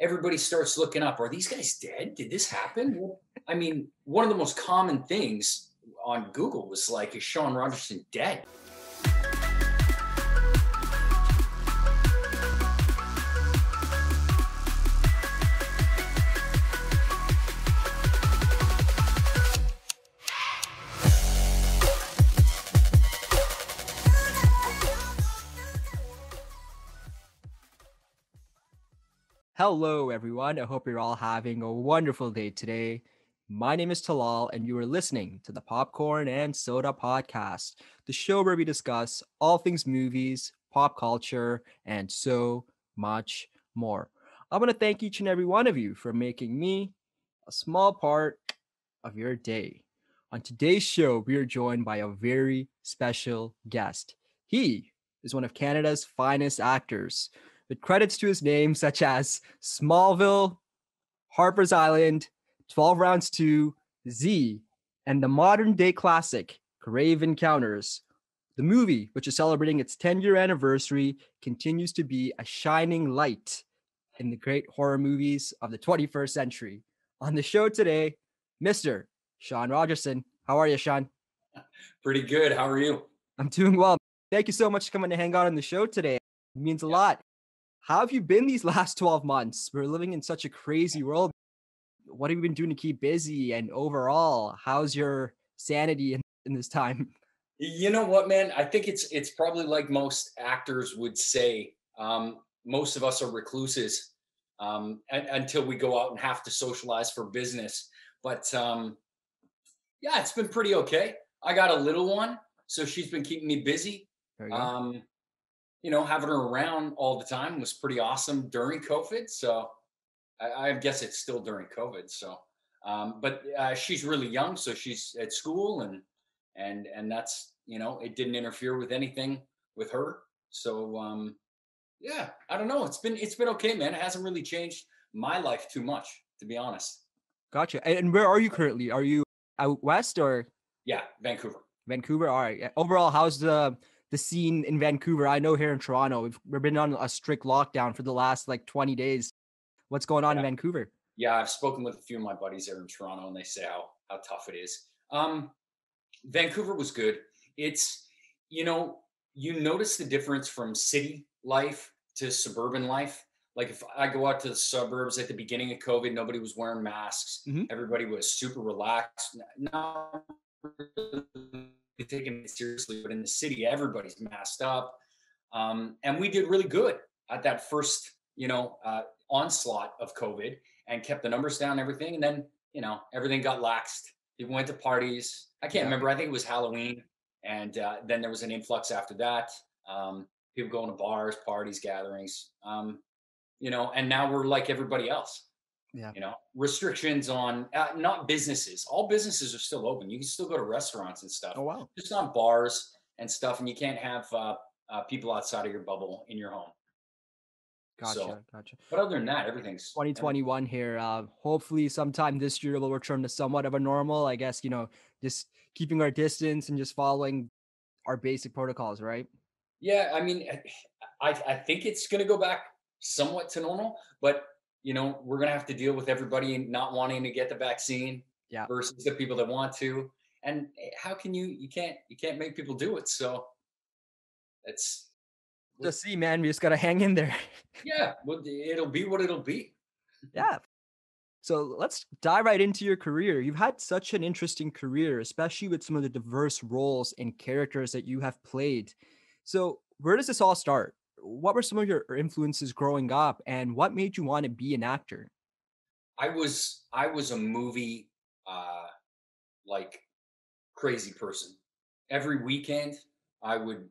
everybody starts looking up. Are these guys dead? Did this happen? I mean, one of the most common things on Google was like, is Sean Rogerson dead? Hello, everyone. I hope you're all having a wonderful day today. My name is Tallal, and you are listening to the Popcorn and Soda Podcast, the show where we discuss all things movies, pop culture, and so much more. I want to thank each and every one of you for making me a small part of your day. On today's show, we are joined by a very special guest. He is one of Canada's finest actors with credits to his name such as Smallville, Harper's Island, 12 Rounds 2, Z, and the modern day classic, Grave Encounters. The movie, which is celebrating its 10 year anniversary, continues to be a shining light in the great horror movies of the 21st century. On the show today, Mr. Sean Rogerson. How are you, Sean? Pretty good. How are you? I'm doing well. Thank you so much for coming to hang out on the show today. It means a lot. How have you been these last 12 months? We're living in such a crazy world. What have you been doing to keep busy? And overall, how's your sanity in, in this time? You know what, man? I think it's it's probably like most actors would say. Um, most of us are recluses um, and, until we go out and have to socialize for business. But um, yeah, it's been pretty okay. I got a little one, so she's been keeping me busy. Um, you know, having her around all the time was pretty awesome during COVID. So I, I guess it's still during COVID. So, um, but uh, she's really young, so she's at school, and and and that's you know, it didn't interfere with anything with her. So um, yeah, I don't know. It's been it's been okay, man. It hasn't really changed my life too much, to be honest. Gotcha. And where are you currently? Are you out west or? Yeah, Vancouver. Vancouver. All right. Overall, how's the the scene in Vancouver. I know here in Toronto, we've, we've been on a strict lockdown for the last like 20 days. What's going on yeah. in Vancouver? Yeah, I've spoken with a few of my buddies there in Toronto, and they say how how tough it is. Um, Vancouver was good. It's you know you notice the difference from city life to suburban life. Like if I go out to the suburbs at the beginning of COVID, nobody was wearing masks. Mm-hmm. Everybody was super relaxed. Taking it seriously, but in the city, everybody's masked up. Um, and we did really good at that first, you know, uh, onslaught of COVID and kept the numbers down, and everything. And then, you know, everything got laxed. People went to parties. I can't yeah. remember. I think it was Halloween. And uh, then there was an influx after that. Um, people going to bars, parties, gatherings. Um, you know, and now we're like everybody else. Yeah. You know, restrictions on uh, not businesses. All businesses are still open. You can still go to restaurants and stuff. Oh wow. Just not bars and stuff, and you can't have uh, uh, people outside of your bubble in your home. Gotcha, so, gotcha. But other than that, everything's 2021 here. Uh, hopefully, sometime this year we'll return to somewhat of a normal. I guess you know, just keeping our distance and just following our basic protocols, right? Yeah, I mean, I I think it's going to go back somewhat to normal, but you know, we're going to have to deal with everybody not wanting to get the vaccine yeah. versus the people that want to. And eh, how can you, you can't, you can't make people do it. So it's just see, man, we just got to hang in there. yeah. Well, it'll be what it'll be. yeah. So let's dive right into your career. You've had such an interesting career, especially with some of the diverse roles and characters that you have played. So, where does this all start? What were some of your influences growing up and what made you want to be an actor? I was I was a movie uh like crazy person. Every weekend I would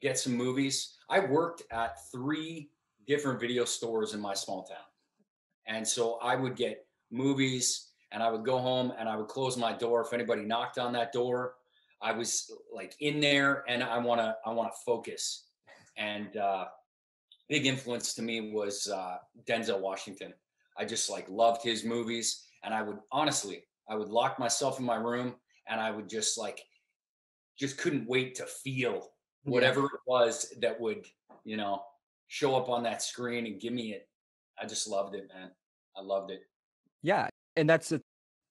get some movies. I worked at three different video stores in my small town. And so I would get movies and I would go home and I would close my door if anybody knocked on that door. I was like in there and I want to I want to focus and uh, big influence to me was uh, Denzel Washington. I just like loved his movies, and I would honestly, I would lock myself in my room, and I would just like, just couldn't wait to feel whatever yeah. it was that would, you know, show up on that screen and give me it, I just loved it, man. I loved it. Yeah, and that's a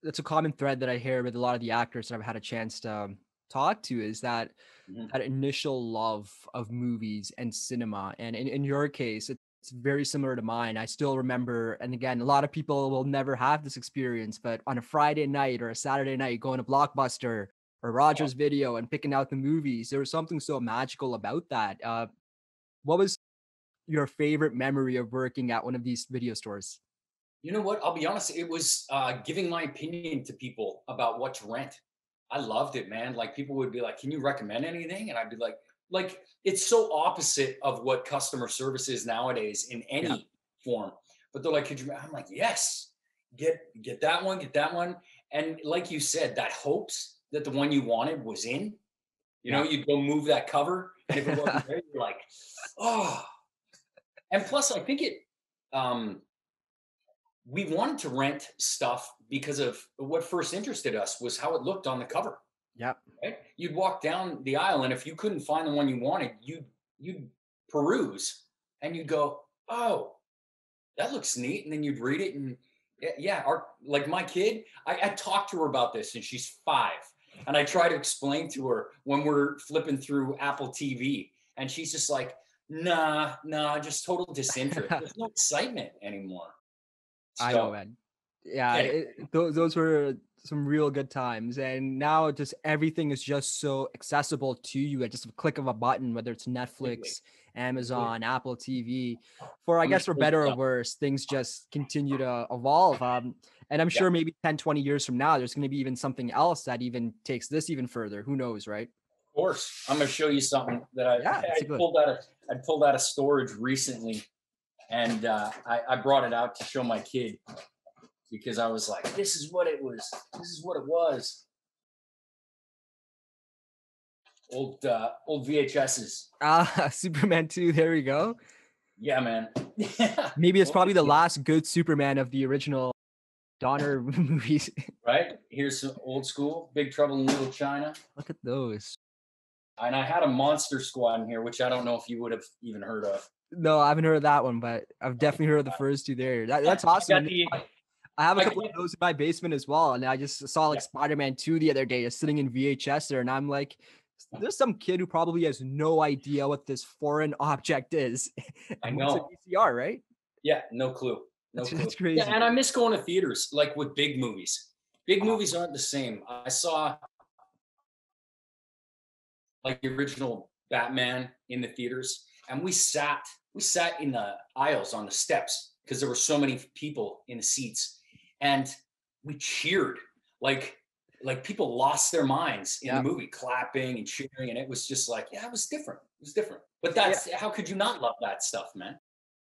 that's a common thread that I hear with a lot of the actors that I've had a chance to um, talk to is that Mhm. that initial love of movies and cinema. And in, in your case, it's very similar to mine. I still remember, and again, a lot of people will never have this experience, but on a Friday night or a Saturday night, going to Blockbuster or Rogers Video and picking out the movies, there was something so magical about that. Uh, what was your favorite memory of working at one of these video stores? You know what? I'll be honest. It was uh, giving my opinion to people about what to rent. I loved it, man. Like people would be like, "Can you recommend anything?" And I'd be like, "Like it's so opposite of what customer service is nowadays in any Yeah. form." But they're like, "Could you?" I'm like, "Yes, get get that one, get that one." And like you said, that hopes that the one you wanted was in. You know, you'd go move that cover, and if it wasn't there, you're like, "Oh." And plus, I think it. um we wanted to rent stuff because of what first interested us was how it looked on the cover. Yep. Right? You'd walk down the aisle, and if you couldn't find the one you wanted, you'd you'd peruse and you'd go, "Oh, that looks neat," and then you'd read it, and yeah, yeah our like my kid, I, I talked to her about this, and she's five, and I try to explain to her when we're flipping through Apple TV, and she's just like, "Nah, nah, just total disinterest. There's no excitement anymore." I So- know, man. Yeah, Anyway. it, those those were some real good times, and now just everything is just so accessible to you at just a click of a button, whether it's Netflix, Amazon, Apple TV. For I guess for better or worse, things just continue to evolve. Um, and I'm Yeah. sure maybe 10, 20 years from now, there's going to be even something else that even takes this even further. Who knows, right? Of course, I'm going to show you something that I, Yeah, I look. pulled out of I pulled out of storage recently, and uh, I, I brought it out to show my kid because I was like, "This is what it was. This is what it was." Old uh, old VHSs. Ah, Superman 2, there we go. Yeah, man. Maybe it's probably the last good Superman of the original Donner movies. right. Here's some old school. Big Trouble in Little China. Look at those. And I had a Monster Squad in here, which I don't know if you would have even heard of. No, I haven't heard of that one, but I've definitely heard of the uh, first two there. That, that's awesome. the- I have a couple of those in my basement as well. And I just saw like Yeah. Spider-Man 2 the other day, just sitting in VHS there, and I'm like, there's some kid who probably has no idea what this foreign object is. I know. a VCR, right? Yeah, no clue. No That's, clue. that's crazy. Yeah, and I miss going to theaters, like with big movies. Big movies aren't the same. I saw like the original Batman in the theaters, and we sat we sat in the aisles on the steps because there were so many people in the seats, and we cheered like like people lost their minds in Yeah. the movie, clapping and cheering, and it was just like, yeah, it was different. It was different. But that's how could you not love that stuff, man?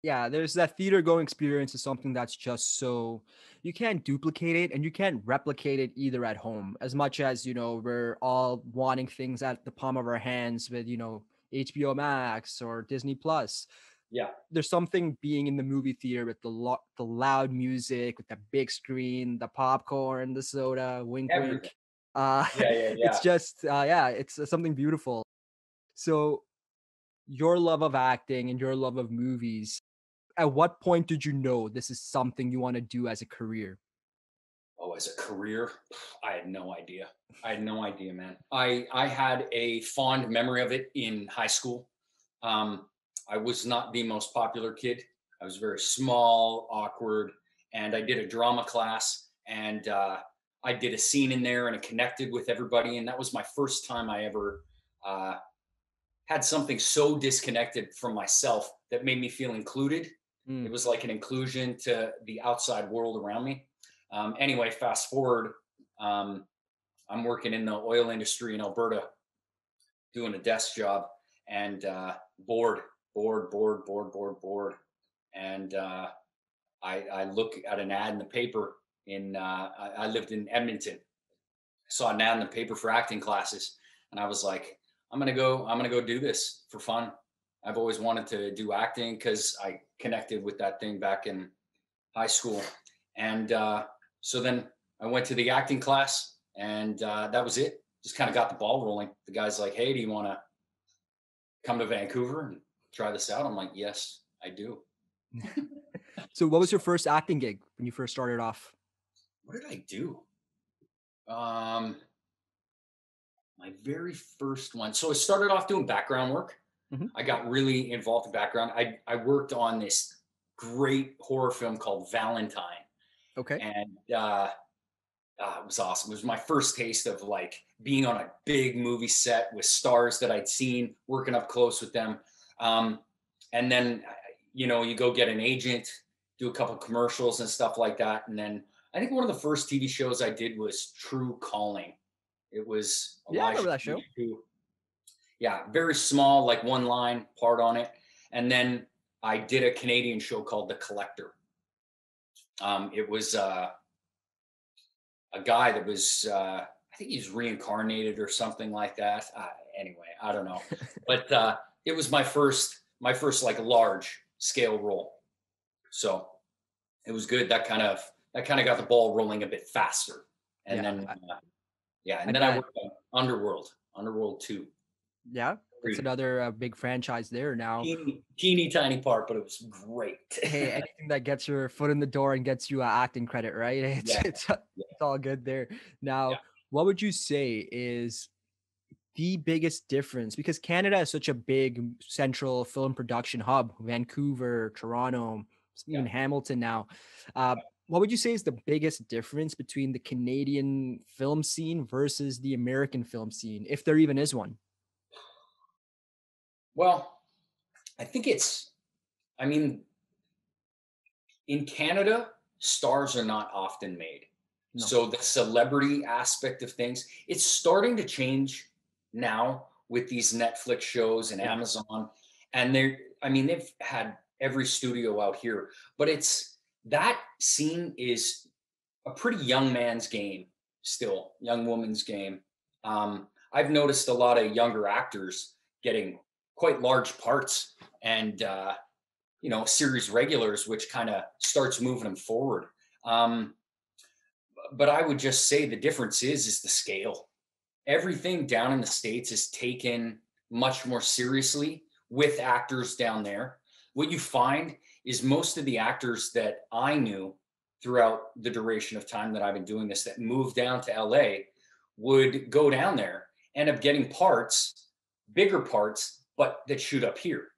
yeah, there's that theater going experience is something that's just so you can't duplicate it and you can't replicate it either at home as much as you know we're all wanting things at the palm of our hands with you know HBO Max or Disney Plus. Yeah. There's something being in the movie theater with the lo- the loud music, with the big screen, the popcorn, the soda, wink Everything. wink. Uh Yeah, yeah, yeah. it's just uh, yeah it's uh, something beautiful so your love of acting and your love of movies at what point did you know this is something you want to do as a career Oh, as a career, I had no idea. I had no idea, man. I I had a fond memory of it in high school. Um, I was not the most popular kid. I was very small, awkward, and I did a drama class, and uh, I did a scene in there, and it connected with everybody, and that was my first time I ever uh, had something so disconnected from myself that made me feel included. Mm. It was like an inclusion to the outside world around me. Um, anyway, fast forward, um, I'm working in the oil industry in Alberta, doing a desk job, and uh, bored, bored, bored, bored, bored, bored. And uh, I, I look at an ad in the paper. In uh, I, I lived in Edmonton, saw an ad in the paper for acting classes, and I was like, I'm gonna go. I'm gonna go do this for fun. I've always wanted to do acting because I connected with that thing back in high school, and uh, so then I went to the acting class, and uh, that was it. Just kind of got the ball rolling. The guy's like, "Hey, do you want to come to Vancouver and try this out?" I'm like, "Yes, I do." So, what was your first acting gig when you first started off? What did I do? Um, my very first one. So I started off doing background work. Mhm. I got really involved in background. I I worked on this great horror film called Valentine, Okay. and uh, uh, it was awesome. It was my first taste of like being on a big movie set with stars that I'd seen, working up close with them. Um, and then, uh, you know, you go get an agent, do a couple commercials and stuff like that. And then I think one of the first TV shows I did was True Calling. It was Yeah, I remember that show. Wood, Yeah, very small, like one line part on it. And then I did a Canadian show called The Collector. Um, it was uh, a guy that was, uh, I think he's reincarnated or something like that. Uh, anyway, I don't know, but uh, it was my first, my first like large scale role. So it was good. That kind of that kind of got the ball rolling a bit faster. And Yeah, then, I- uh, yeah, and I then I worked on Underworld, Underworld Two. Yeah, it's another uh, big franchise there now. teeny, teeny tiny part, but it was great. hey, anything that gets your foot in the door and gets you uh, acting credit, right? It's Yeah, it's, it's all good there. Now, Yeah. what would you say is the biggest difference? Because Canada is such a big central film production hub, Vancouver, Toronto, even Hamilton now. Uh, what would you say is the biggest difference between the Canadian film scene versus the American film scene, if there even is one? Well, I think it's, I mean, in Canada, stars are not often made. No. So the celebrity aspect of things, it's starting to change now with these Netflix shows and Yeah. Amazon. And they're, I mean, they've had every studio out here, but it's that scene is a pretty young man's game still, young woman's game. Um, I've noticed a lot of younger actors getting quite large parts and uh, you know series regulars, which kind of starts moving them forward. Um, but I would just say the difference is is the scale. Everything down in the states is taken much more seriously with actors down there. What you find is most of the actors that I knew throughout the duration of time that I've been doing this that moved down to LA would go down there, end up getting parts, bigger parts, but that shoot up here.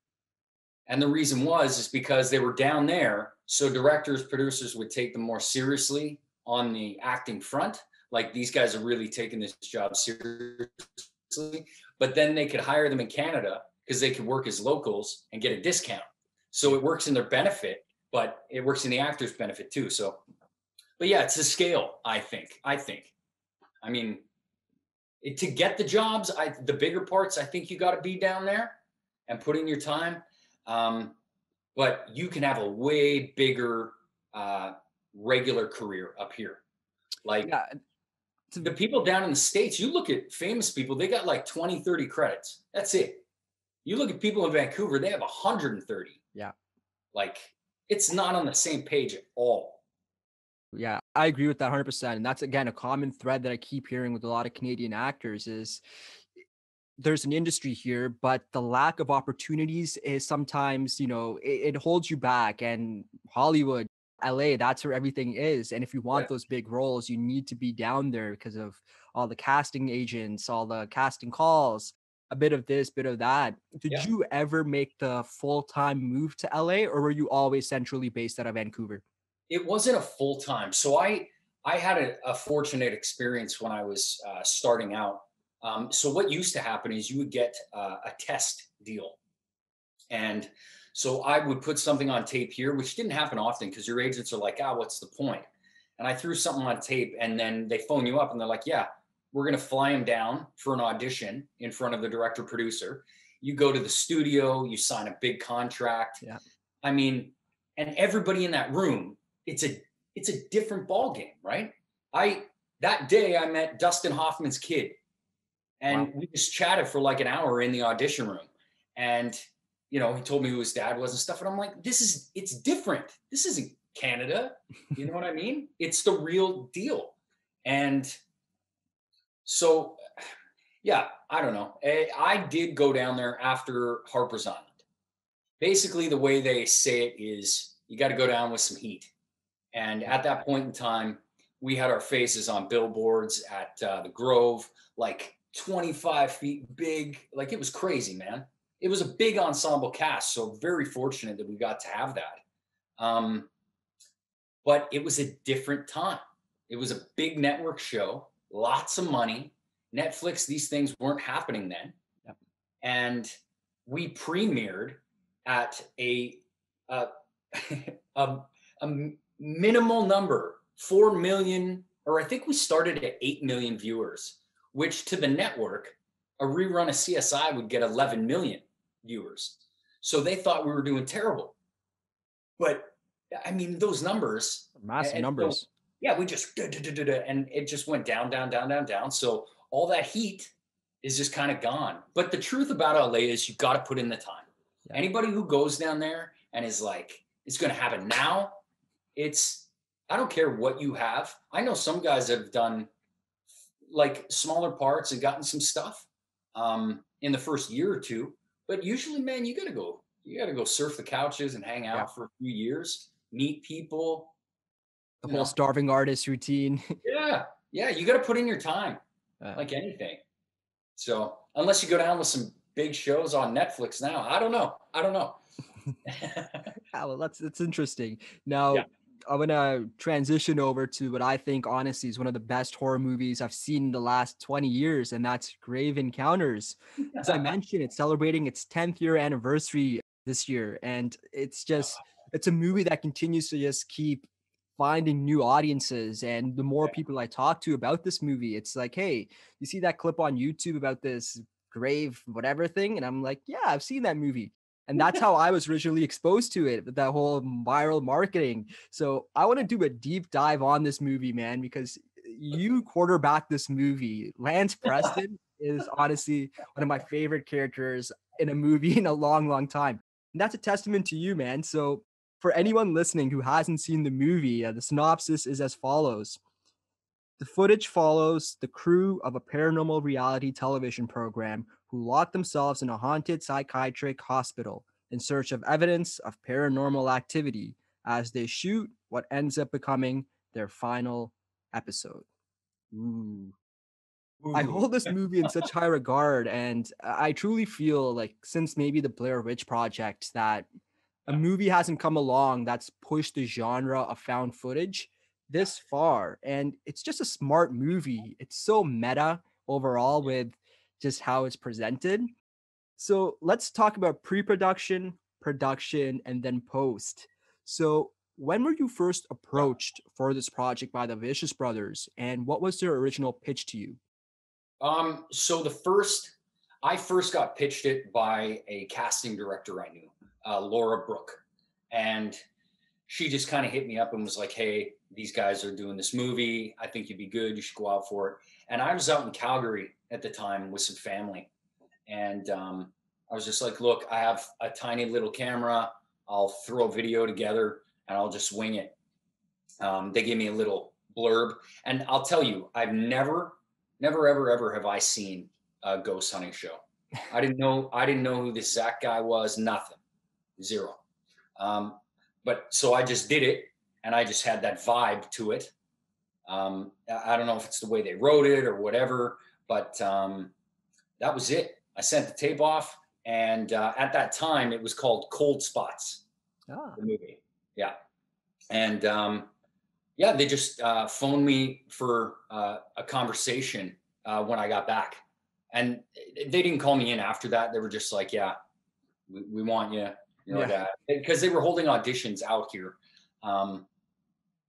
And the reason was is because they were down there, so directors, producers would take them more seriously on the acting front. Like these guys are really taking this job seriously, but then they could hire them in Canada because they could work as locals and get a discount. So it works in their benefit, but it works in the actor's benefit too. So, but yeah, it's a scale. I think. I think. I mean, to get the jobs, I the bigger parts. I think you got to be down there and put in your time. Um, but you can have a way bigger uh, regular career up here. Like Yeah, the people down in the states you look at famous people they got like 20 30 credits that's it you look at people in vancouver they have 130 Yeah. like it's not on the same page at all Yeah, I agree with that 100%. And that's again a common thread that I keep hearing with a lot of Canadian actors is eh, there's an industry here, but the lack of opportunities is sometimes, you know, it, it holds you back. And Hollywood, LA, that's where everything is. And if you want Yeah. those big roles, you need to be down there because of all the casting agents, all the casting calls, a bit of this, bit of that. Did Yeah. you ever make the full time move to LA or were you always centrally based out of Vancouver? It wasn't a full time so i i had a, a fortunate experience when i was uh, starting out. Um, so what used to happen is you would get uh, a test deal. And so i would put something on tape here which didn't happen often because your agents are like ah what's the point? and i threw something on tape and then they phone you up and they're like yeah we're going to fly him down for an audition in front of the director producer. You go to the studio you sign a big contract. Yeah. i mean and everybody in that room it's a it's a different ball game right? I that day i met dustin hoffman's kid. And Wow. we just chatted for like an hour in the audition room. And you know he told me who his dad was and stuff. And i'm like this is it's different. This isn't canada. You know what i mean? It's the real deal. And so yeah i don't know. Eh, i did go down there after harper's island. Basically the way they say it is you got to go down with some heat. And at that point in time, we had our faces on billboards at uh, the Grove, like 25 feet big. Like it was crazy, man. It was a big ensemble cast. So very fortunate that we got to have that. Um, but it was a different time. It was a big network show, lots of money. Netflix, these things weren't happening then. Yep. And we premiered at a, a, a, a minimal number, 4 million, or I think we started at 8 million viewers, which to the network, a rerun of CSI would get 11 million viewers. So they thought we were doing terrible. But I mean, those numbers, massive numbers. Yeah, we just, and it just went down, down, down, down, down. So all that heat is just kind of gone. But the truth about LA is you got to put in the time. Yeah. Anybody who goes down there and is like, it's going to happen now, it's, I don't care what you have. I know some guys have done like smaller parts and gotten some stuff um, in the first year or two. But usually, man, you got to go, you got to go surf the couches and hang out yeah. for a few years, meet people, the whole know. starving artist routine. yeah, yeah, you got to put in your time, uh, like anything. So unless you go down with some big shows on Netflix now, I don't know. I don't know. well, that's that's interesting. Now. Yeah. I'm gonna transition over to what I think honestly is one of the best horror movies I've seen in the last 20 years, and that's Grave Encounters. As I mentioned, it's celebrating its 10th year anniversary this year, and it's just it's a movie that continues to just keep finding new audiences and the more people i talk to about this movie it's like hey you see that clip on youtube about this grave whatever thing? And i'm like yeah i've seen that movie and that's how i was originally exposed to it that whole viral marketing. So i want to do a deep dive on this movie man because you quarterback this movie. Lance preston is honestly one of my favorite characters in a movie in a long long time. And that's a testament to you man. So for anyone listening who hasn't seen the movie, uh, the synopsis is as follows. The footage follows the crew of a paranormal reality television program who lock themselves in a haunted psychiatric hospital in search of evidence of paranormal activity as they shoot what ends up becoming their final episode. Ooh. Ooh. I hold this movie in such high regard, and I truly feel like since maybe the Blair Witch Project, that a movie hasn't come along that's pushed the genre of found footage this far and it's just a smart movie it's so meta overall with just how it's presented so let's talk about pre-production production and then post so when were you first approached for this project by the vicious brothers and what was their original pitch to you um so the first i first got pitched it by a casting director i knew uh, Laura Brook, and she just kind of hit me up and was like, "Hey, these guys are doing this movie. I think you'd be good. You should go out for it." And I was out in Calgary at the time with some family, and um, I was just like, "Look, I have a tiny little camera. I'll throw a video together and I'll just wing it." Um, they gave me a little blurb, and I'll tell you, I've never, never, ever, ever have I seen a ghost hunting show. I didn't know. I didn't know who this Zach guy was. Nothing zero. Um, but so I just did it and I just had that vibe to it. Um, I don't know if it's the way they wrote it or whatever, but um, that was it. I sent the tape off, and uh, at that time it was called Cold Spots, ah. the movie. Yeah, and um, yeah, they just uh, phoned me for uh, a conversation uh, when I got back, and they didn't call me in after that. They were just like, "Yeah, we, we want you you know, yeah. because they were holding auditions out here. Um,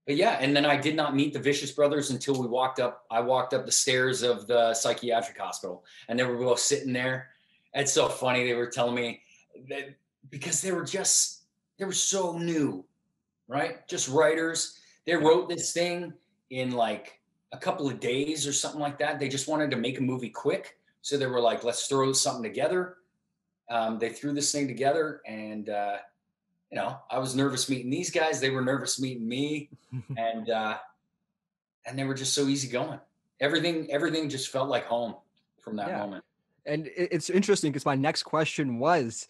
but yeah, and then I did not meet the Vicious Brothers until we walked up. I walked up the stairs of the psychiatric hospital, and they were both sitting there. It's so funny. They were telling me that because they were just they were so new, right? Just writers. They wrote this thing in like a couple of days or something like that. They just wanted to make a movie quick, so they were like, "Let's throw something together." um, they threw this thing together and uh, you know i was nervous meeting these guys they were nervous meeting me and uh, and they were just so easy going everything everything just felt like home from that yeah. moment and it's interesting because my next question was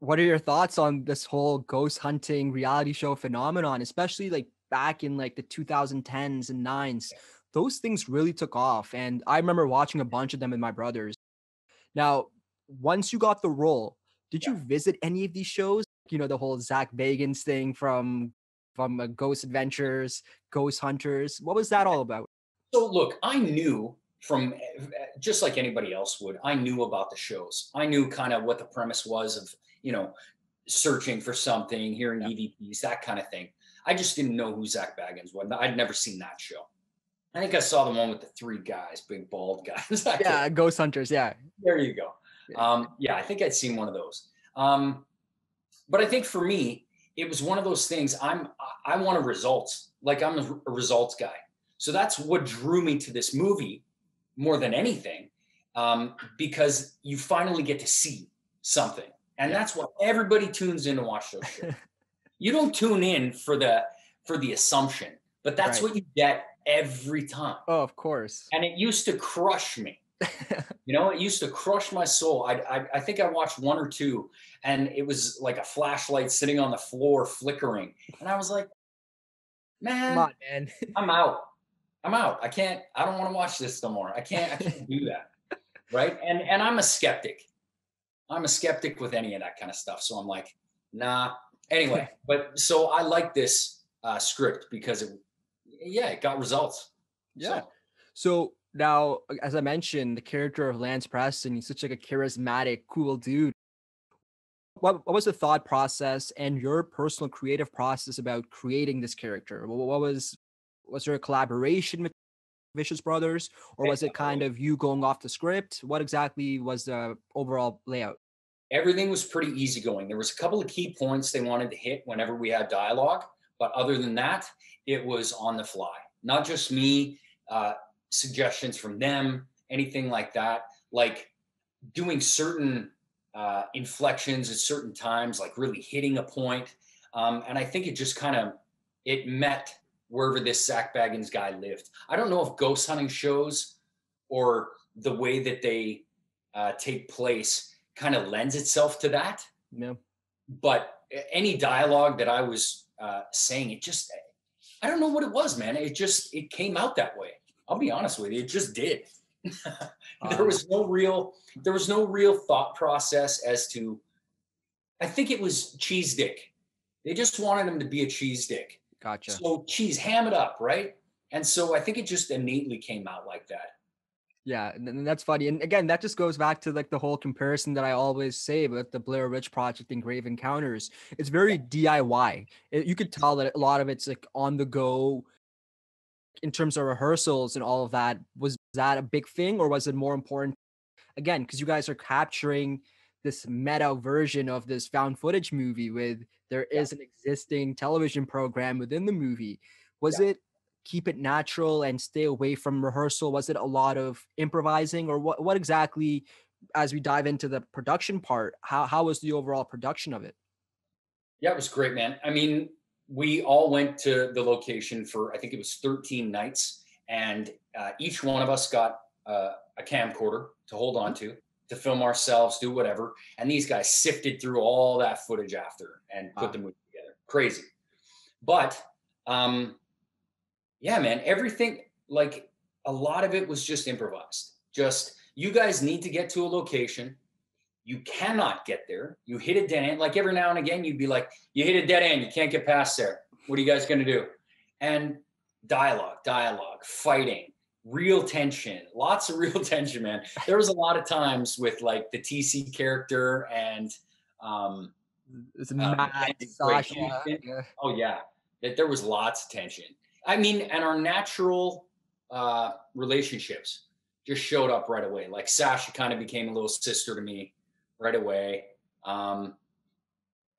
what are your thoughts on this whole ghost hunting reality show phenomenon, especially like back in like the 2010s and 9s? Those things really took off. And I remember watching a bunch of them with my brothers. Now, once you got the role, did Yeah. you visit any of these shows? You know, the whole Zach Bagans thing from from uh, Ghost Adventures, Ghost Hunters. What was that all about? So look, I knew from eh, eh, just like anybody else would, I knew about the shows. I knew kind of what the premise was of, you know, searching for something, hearing Yeah. EVPs, that kind of thing. I just didn't know who Zach Bagans was. I'd never seen that show. I think I saw the one with the three guys, big bald guys. Yeah, Ghost Hunters. Yeah. there you go. Yeah. Um, yeah, I think I'd seen one of those. Um, but I think for me, it was one of those things. I'm I want a results. Like I'm a, a results guy. So that's what drew me to this movie more than anything, um, because you finally get to see something, and Yeah. that's what everybody tunes in to watch those shows. you don't tune in for the for the assumption, but that's Right. what you get every time, Oh, of course. and it used to crush me. You know, it used to crush my soul. I, I I think I watched one or two, and it was like a flashlight sitting on the floor flickering, and I was like, "Man, Come on, man. I'm out. I'm out. I can't. I don't want to watch this no more. I can't. I can't do that." Right? And and I'm a skeptic. I'm a skeptic with any of that kind of stuff. So I'm like, nah. Anyway, but so I like this uh, script because it, yeah, it got results. Yeah. So, So now, as I mentioned, the character of Lance Preston, he's such like a charismatic, cool dude. What, what was the thought process and your personal creative process about creating this character? What, what was was there a collaboration with Vicious Brothers, or was it kind of you going off the script? What exactly was the overall layout? everything was pretty easygoing. There was a couple of key points they wanted to hit whenever we had dialogue, but other than that, it was on the fly. Not just me, uh, suggestions from them, anything like that. Like doing certain uh, inflections at certain times, like really hitting a point. Um, and I think it just kind of it met wherever this Zach Bagans guy lived. I don't know if ghost hunting shows or the way that they uh, take place kind of lends itself to that. Yeah. But any dialogue that I was uh, saying, it just, I don't know what it was, man. It just, it came out that way. I'll be honest with you, it just did. there Um, was no real, there was no real thought process as to. I think it was cheese dick. They just wanted him to be a cheese dick. Gotcha. So cheese, ham it up, right? And so I think it just innately came out like that. Yeah, and, and that's funny. And again, that just goes back to like the whole comparison that I always say with the Blair Witch Project and Grave Encounters. It's very DIY. It- you could tell that a lot of it's like on the go in terms of rehearsals and all of that. Was that a big thing, or was it more important? Again, because you guys are capturing this meta version of this found footage movie with there Yeah. is an existing television program within the movie. Was it keep it natural and stay away from rehearsal? Was it a lot of improvising, or what? What exactly? As we dive into the production part, how how was the overall production of it? Yeah, it was great, man. I mean, we all went to the location for I think it was 13 nights, and uh, each one of us got uh, a camcorder to hold on to to film ourselves, do whatever. And these guys sifted through all that footage after and Wow. put the movie together. Crazy, but um, yeah, man, everything like a lot of it was just improvised. Just you guys need to get to a location. You cannot get there. You hit a dead end. Like every now and again, you'd be like, you hit a dead end. You can't get past there. What are you guys going to do? And dialogue, dialogue, fighting, real tension, lots of real tension, man. There was a lot of times with like the TC character and, um, It's Um, and Greg Sasha. Yeah. oh yeah, that there was lots of tension. I mean, and our natural uh, relationships just showed up right away. Like Sasha kind of became a little sister to me right away. Um,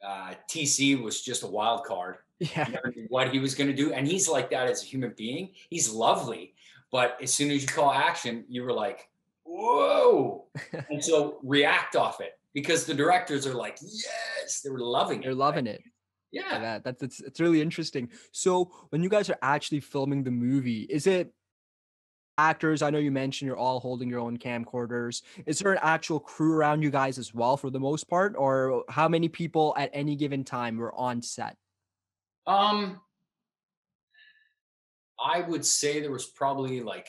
uh, TC was just a wild card. Yeah. What he was going to do, and he's like that as a human being. He's lovely, but as soon as you call action, you were like, "Whoa!" and so react off it because the directors are like, "Yes," they were loving it. Right? loving it. Yeah. Yeah, that that's it's, it's really interesting. So when you guys are actually filming the movie, is it actors i know you mentioned you're all holding your own camcorders. Is there an actual crew around you guys as well for the most part? Or how many people at any given time were on set? Um i would say there was probably like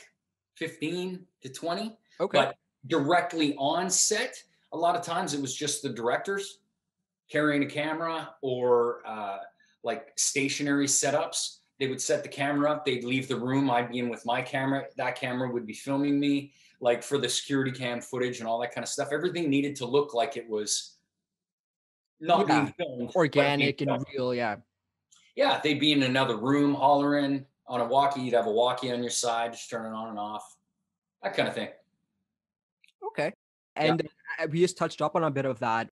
15 to 20 okay. but directly on set a lot of times it was just the directors carrying a camera or uh, like stationary setups they would set the camera up they'd leave the room i'd be in with my camera that camera would be filming me like for the security cam footage and all that kind of stuff. Everything needed to look like it was not Yeah, being filmed but being organic and real yeah. Yeah they'd be in another room hollering on a walkie you'd have a walkie on your side just turn it on and off that kind of thing. Okay. And uh, we just touched up on a bit of that.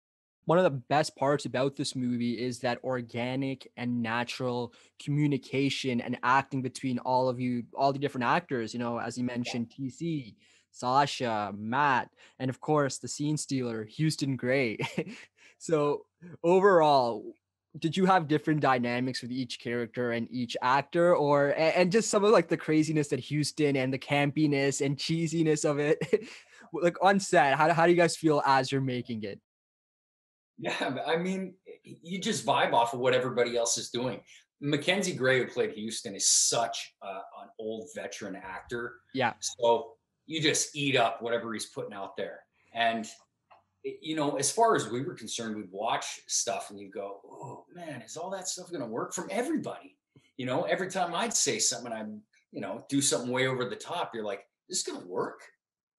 One of the best parts about this movie is that organic and natural communication and acting between all of you, all the different actors, you know, as you mentioned, TC, Sasha, Matt, and of course the scene stealer, Houston Gray. so overall, did you have different dynamics with each character and each actor or and just some of like the craziness that Houston and the campiness and cheesiness of it? Like on set how, how do you guys feel as you're making it Yeah, I mean, you just vibe off of what everybody else is doing. Mackenzie Gray, who played Houston, is such uh, an old veteran actor. Yeah. So you just eat up whatever he's putting out there. And, you know, as far as we were concerned, we'd watch stuff and you'd go, oh, man, is all that stuff going to work from everybody? You know, every time I'd say something, I'd, you know, do something way over the top, you're like, this is going to work.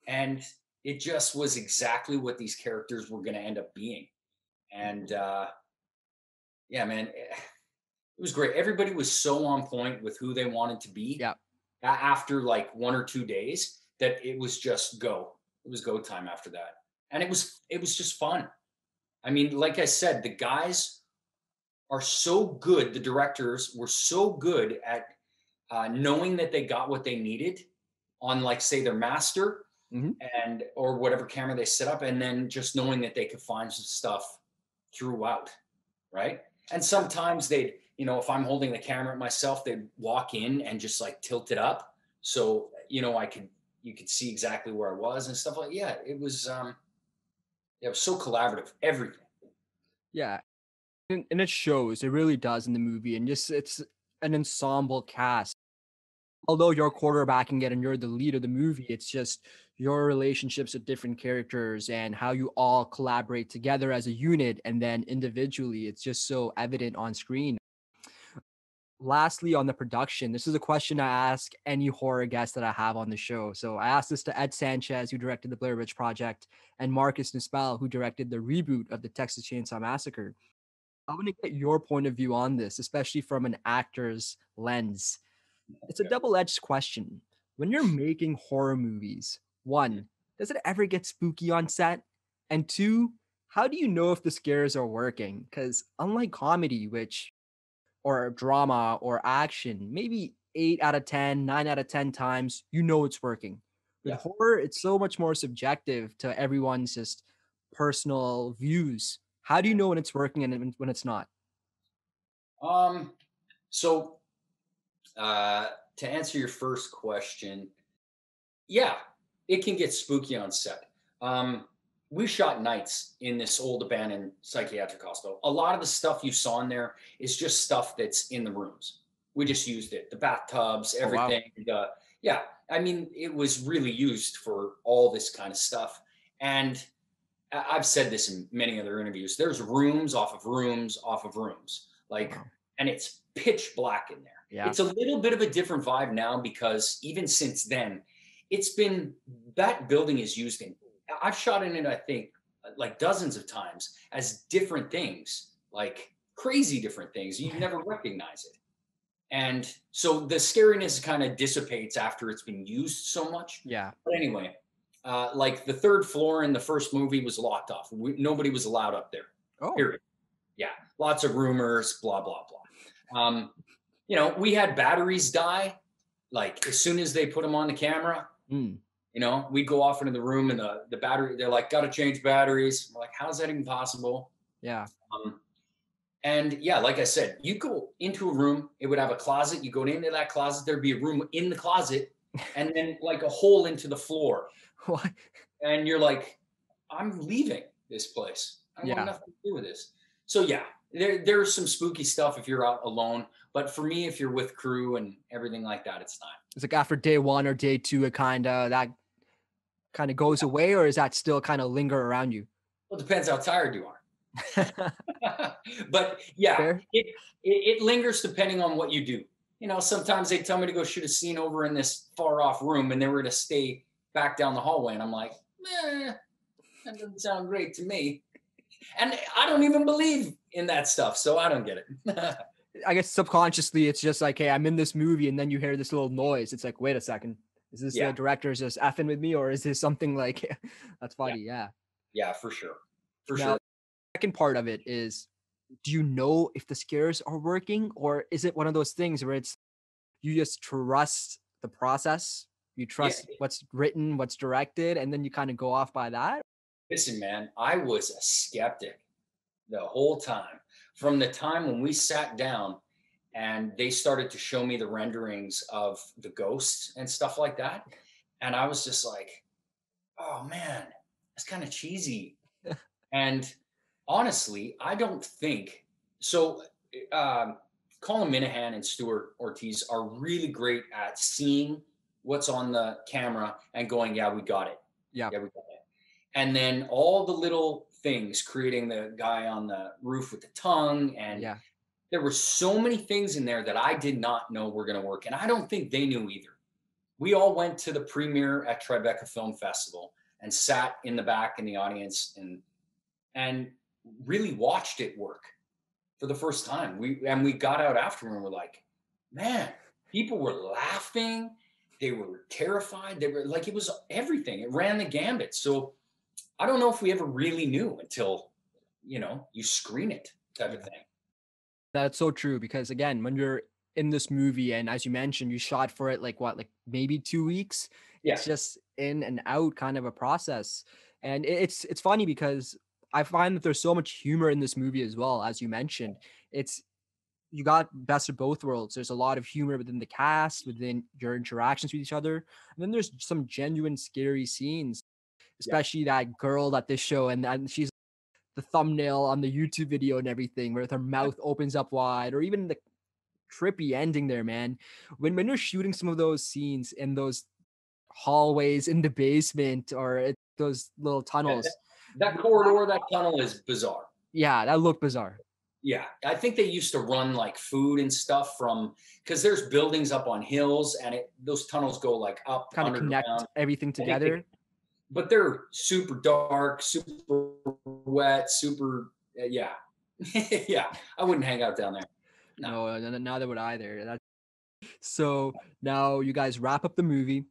And it just was exactly what these characters were going to end up being and uh yeah man eh, it was great everybody was so on point with who they wanted to be Yeah. after like one or two days that it was just go it was go time after that and it was it was just fun i mean like i said the guys are so good the directors were so good at uh, knowing that they got what they needed on like say their master Mhm. and or whatever camera they set up and then just knowing that they could find some stuff throughout right? And sometimes they'd you know if i'm holding the camera myself they'd walk in and just like tilt it up so you know i could you could see exactly where i was and stuff like yeah it was um it was so collaborative everything. Yeah. And, and it shows it really does in the movie and just it's an ensemble cast. Although you're quarterbacking it and you're the lead of the movie it's just your relationships with different characters and how you all collaborate together as a unit and then individually it's just so evident on screen. Lastly on the production this is a question i ask any horror guest that i have on the show. So i asked this to ed sanchez who directed the blair witch project and marcus nispel who directed the reboot of the texas chainsaw massacre. I want to get your point of view on this especially from an actor's lens. It's a double-edged question. When you're making horror movies one does it ever get spooky on set? And two how do you know if the scares are working? Because unlike comedy which or drama or action maybe 8 out of 10 9 out of 10 times you know it's working. With Yeah. horror it's so much more subjective to everyone's just personal views. How do you know when it's working and when- when it's not? Um, so uh, to answer your first question, yeah, it can get spooky on set. Um, we shot nights in this old abandoned psychiatric hospital. A lot of the stuff you saw in there is just stuff that's in the rooms. We just used it, the bathtubs, Oh, wow. everything. yeah, I mean, it was really used for all this kind of stuff. And I've said this in many other interviews. There's rooms off of rooms off of rooms, like, Wow. and it's pitch black in there. yeah It's a little bit of a different vibe now because even since then, it's been that building is used in. I've shot in it, I think, like dozens of times as different things, like crazy different things. You never recognize it. And so the scariness kind of dissipates after it's been used so much. yeah But anyway, uh, like the third floor in the first movie was locked off. We, nobody was allowed up there oh period. Yeah, lots of rumors, blah blah blah. Um, you know, we had batteries die. Like as soon as they put them on the camera, mm, you know, we'd go off into the room and the the battery. They're like, got to change batteries. We're like, how's that even possible? yeah Um, and yeah, like I said, you go into a room, it would have a closet. You go into that closet, there'd be a room in the closet, and then like a hole into the floor. What? And you're like, I'm leaving this place. I Yeah. want nothing to do with this. So yeah, there there's some spooky stuff if you're out alone. But for me, if you're with crew and everything like that, it's not. It's like after day one or day two, it kind of that kind of goes away, or is that still kind of linger around you? Well, it depends how tired you are. but yeah, it, it it lingers depending on what you do. You know, sometimes they tell me to go shoot a scene over in this far off room, and they were to stay back down the hallway, and I'm like, eh, that doesn't sound great to me. And I don't even believe in that stuff, so I don't get it. I guess subconsciously, it's just like, hey, I'm in this movie, and then you hear this little noise. It's like, wait a second, is this Yeah. the director just effing with me, or is this something like that's funny? Yeah. yeah, for sure, for Now, sure. Second part of it is, do you know if the scares are working, or is it one of those things where it's you just trust the process, you trust what's written, what's directed, and then you kind of go off by that? Listen, man, I was a skeptic the whole time. From the time when we sat down and they started to show me the renderings of the ghosts and stuff like that. And I was just like, oh man, that's kind of cheesy. and honestly, I don't think so. Um, Colin Minihan and Stuart Ortiz are really great at seeing what's on the camera and going, yeah, we got it. Yeah. Yeah, we got it. And then all the little things, creating the guy on the roof with the tongue, and Yeah. there were so many things in there that I did not know were going to work, and I don't think they knew either. We all went to the premiere at Tribeca Film Festival and sat in the back in the audience and and really watched it work for the first time. We and we got out after and we're like, man, people were laughing, they were terrified, they were like it was everything. It ran the gambit. So I don't know if we ever really knew until you know you screen it type of thing. That's so true because again, when you're in this movie and as you mentioned, you shot for it like what, like maybe two weeks. Yeah. It's just in and out kind of a process. And it's it's funny because I find that there's so much humor in this movie as well, as you mentioned. It's you got best of both worlds. There's a lot of humor within the cast, within your interactions with each other. And then there's some genuine scary scenes, especially that girl that this show and, and she's the thumbnail on the YouTube video and everything, where her mouth opens up wide, or even the trippy ending there, man. When when you're shooting some of those scenes in those hallways in the basement or it, those little tunnels, That corridor, that tunnel is bizarre. yeah, that looked bizarre. Yeah, I think they used to run like food and stuff from because there's buildings up on hills and it those tunnels go like up Kind of connect everything together. But they're super dark, super wet, super uh, yeah, yeah. I wouldn't hang out down there. No. No, uh, neither would either. So now you guys wrap up the movie,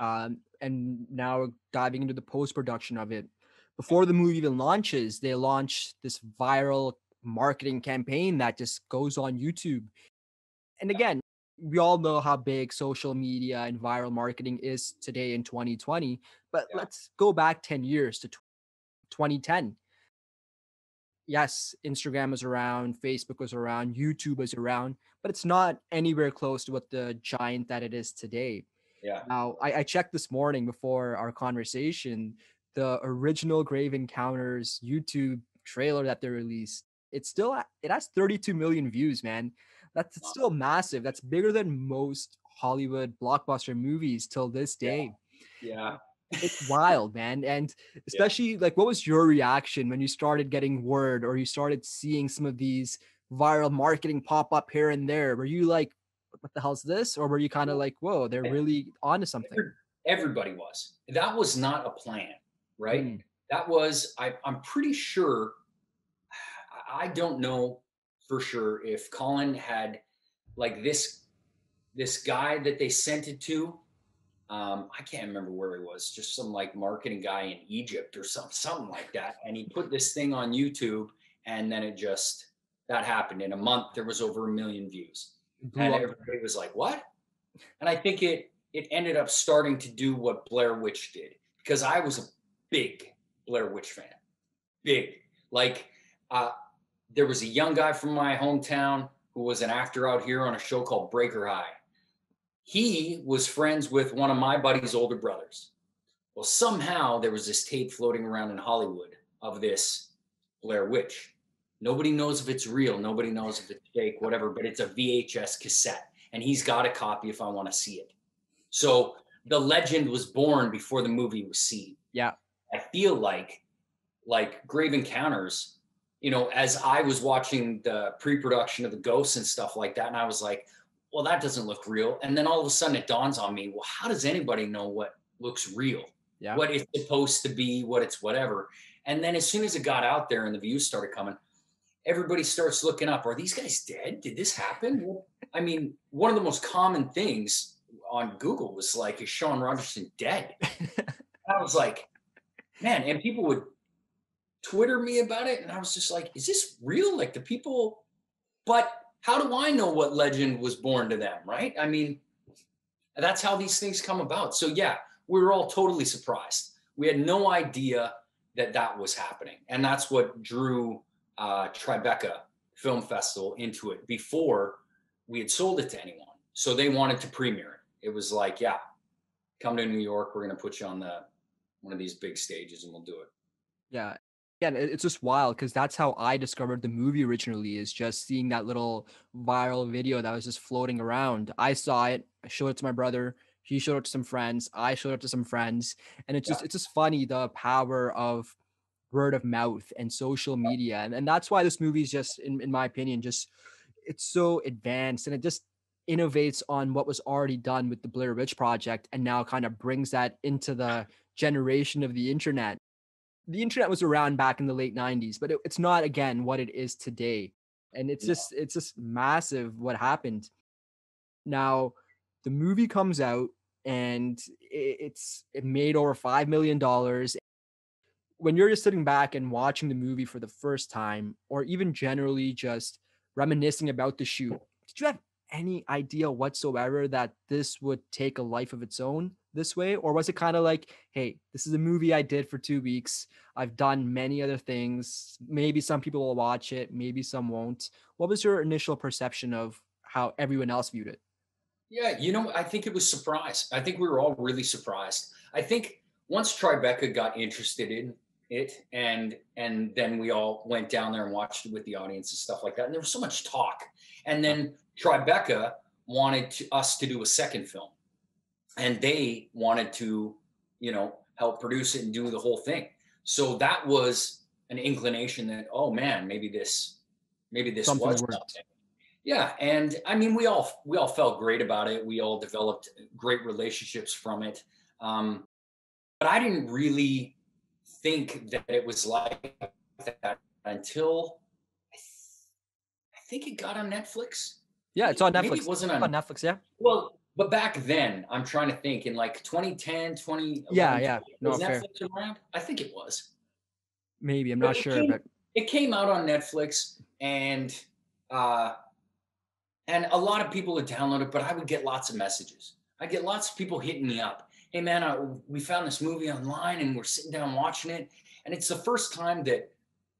um, and now diving into the post production of it. Before the movie even launches, they launch this viral marketing campaign that just goes on YouTube. And again, we all know how big social media and viral marketing is today in 2020. But Yeah. let's go back 10 years to 2010 yes, Instagram was around, Facebook was around, YouTube was around, but it's not anywhere close to what the giant that it is today. Yeah, Now, I, I checked this morning before our conversation, the original Grave Encounters YouTube trailer that they released. It's still it has 32 million views, man. That's Wow. still massive. That's bigger than most Hollywood blockbuster movies till this day yeah. it's wild, man. And especially like what was your reaction when you started getting word or you started seeing some of these viral marketing pop up here and there? Were you like, what the hell's this? Or were you kind of like, whoa, they're really onto something? Everybody was. That was not a plan, right? Mm, that was I, i'm pretty sure i don't know for sure if colin had like this this guy that they sent it to um, i can't remember where he was just some like marketing guy in egypt or some, something like that and he put this thing on youtube and then it just that happened in a month there was over a million views and everybody was like, "What?" And I think it it ended up starting to do what Blair Witch did because I was a big Blair Witch fan, big. Like, uh, there was a young guy from my hometown who was an actor out here on a show called Breaker High. he was friends with one of my buddy's older brothers. Well, somehow there was this tape floating around in Hollywood of this Blair Witch. Nobody knows if it's real. Nobody knows if it's fake, whatever, but it's a VHS cassette. And he's got a copy if I want to see it. So the legend was born before the movie was seen. Yeah. I feel like, like Grave Encounters, you know, as I was watching the pre production of the ghosts and stuff like that, and I was like, well, that doesn't look real. And then all of a sudden it dawns on me, well, how does anybody know what looks real? Yeah. What it's supposed to be, what it's whatever. And then as soon as it got out there and the views started coming, everybody starts looking up. Are these guys dead? Did this happen? I mean, one of the most common things on Google was like, is Sean Rogerson dead? I was like, man, and people would Twitter me about it. And I was just like, is this real? Like the people, but how do I know what legend was born to them? Right. I mean, that's how these things come about. So, yeah, we were all totally surprised. We had no idea that that was happening. And that's what drew uh, Tribeca Film Festival into it before we had sold it to anyone. So they wanted to premiere it. It was like, yeah, come to New York. We're going to put you on the one of these big stages and we'll do it. Yeah yeah, it's just wild because that's how I discovered the movie originally is just seeing that little viral video that was just floating around. I saw it, I showed it to my brother, he showed it to some friends, I showed it to some friends, and it's yeah. just it's just funny the power of word of mouth and social media. And, and that's why this movie is just in, in my opinion, just it's so advanced and it just innovates on what was already done with the Blair Witch Project and now kind of brings that into the generation of the internet the internet was around back in the late 90s but it, it's not again what it is today. And it's yeah. just it's just massive what happened. Now the movie comes out and it, it's it made over five million dollars. When you're just sitting back and watching the movie for the first time or even generally just reminiscing about the shoot did you have any idea whatsoever that this would take a life of its own this way? Or was it kind of like, hey, this is a movie I did for two weeks. I've done many other things. Maybe some people will watch it, maybe some won't. What was your initial perception of how everyone else viewed it? Yeah, you know, I think it was surprise. I think we were all really surprised. I think once Tribeca got interested in it and and then we all went down there and watched it with the audience and stuff like that. And there was so much talk. And then Tribeca wanted to, us to do a second film and they wanted to, you know, help produce it and do the whole thing. So that was an inclination that, oh man, maybe this, maybe this something was worked. something. Yeah, and I mean, we all we all felt great about it. We all developed great relationships from it. Um, but I didn't really think that it was like that until I, th- I think it got on Netflix. Yeah, it's on Netflix. Maybe it wasn't on, on Netflix. Yeah. Well, but back then, I'm trying to think in like 2010, 20. Yeah, yeah. No, was fair. Netflix around? I think it was. Maybe I'm but not sure, came, but it came out on Netflix, and uh, and a lot of people would download it. But I would get lots of messages. I get lots of people hitting me up. Hey man, I, we found this movie online, and we're sitting down watching it. And it's the first time that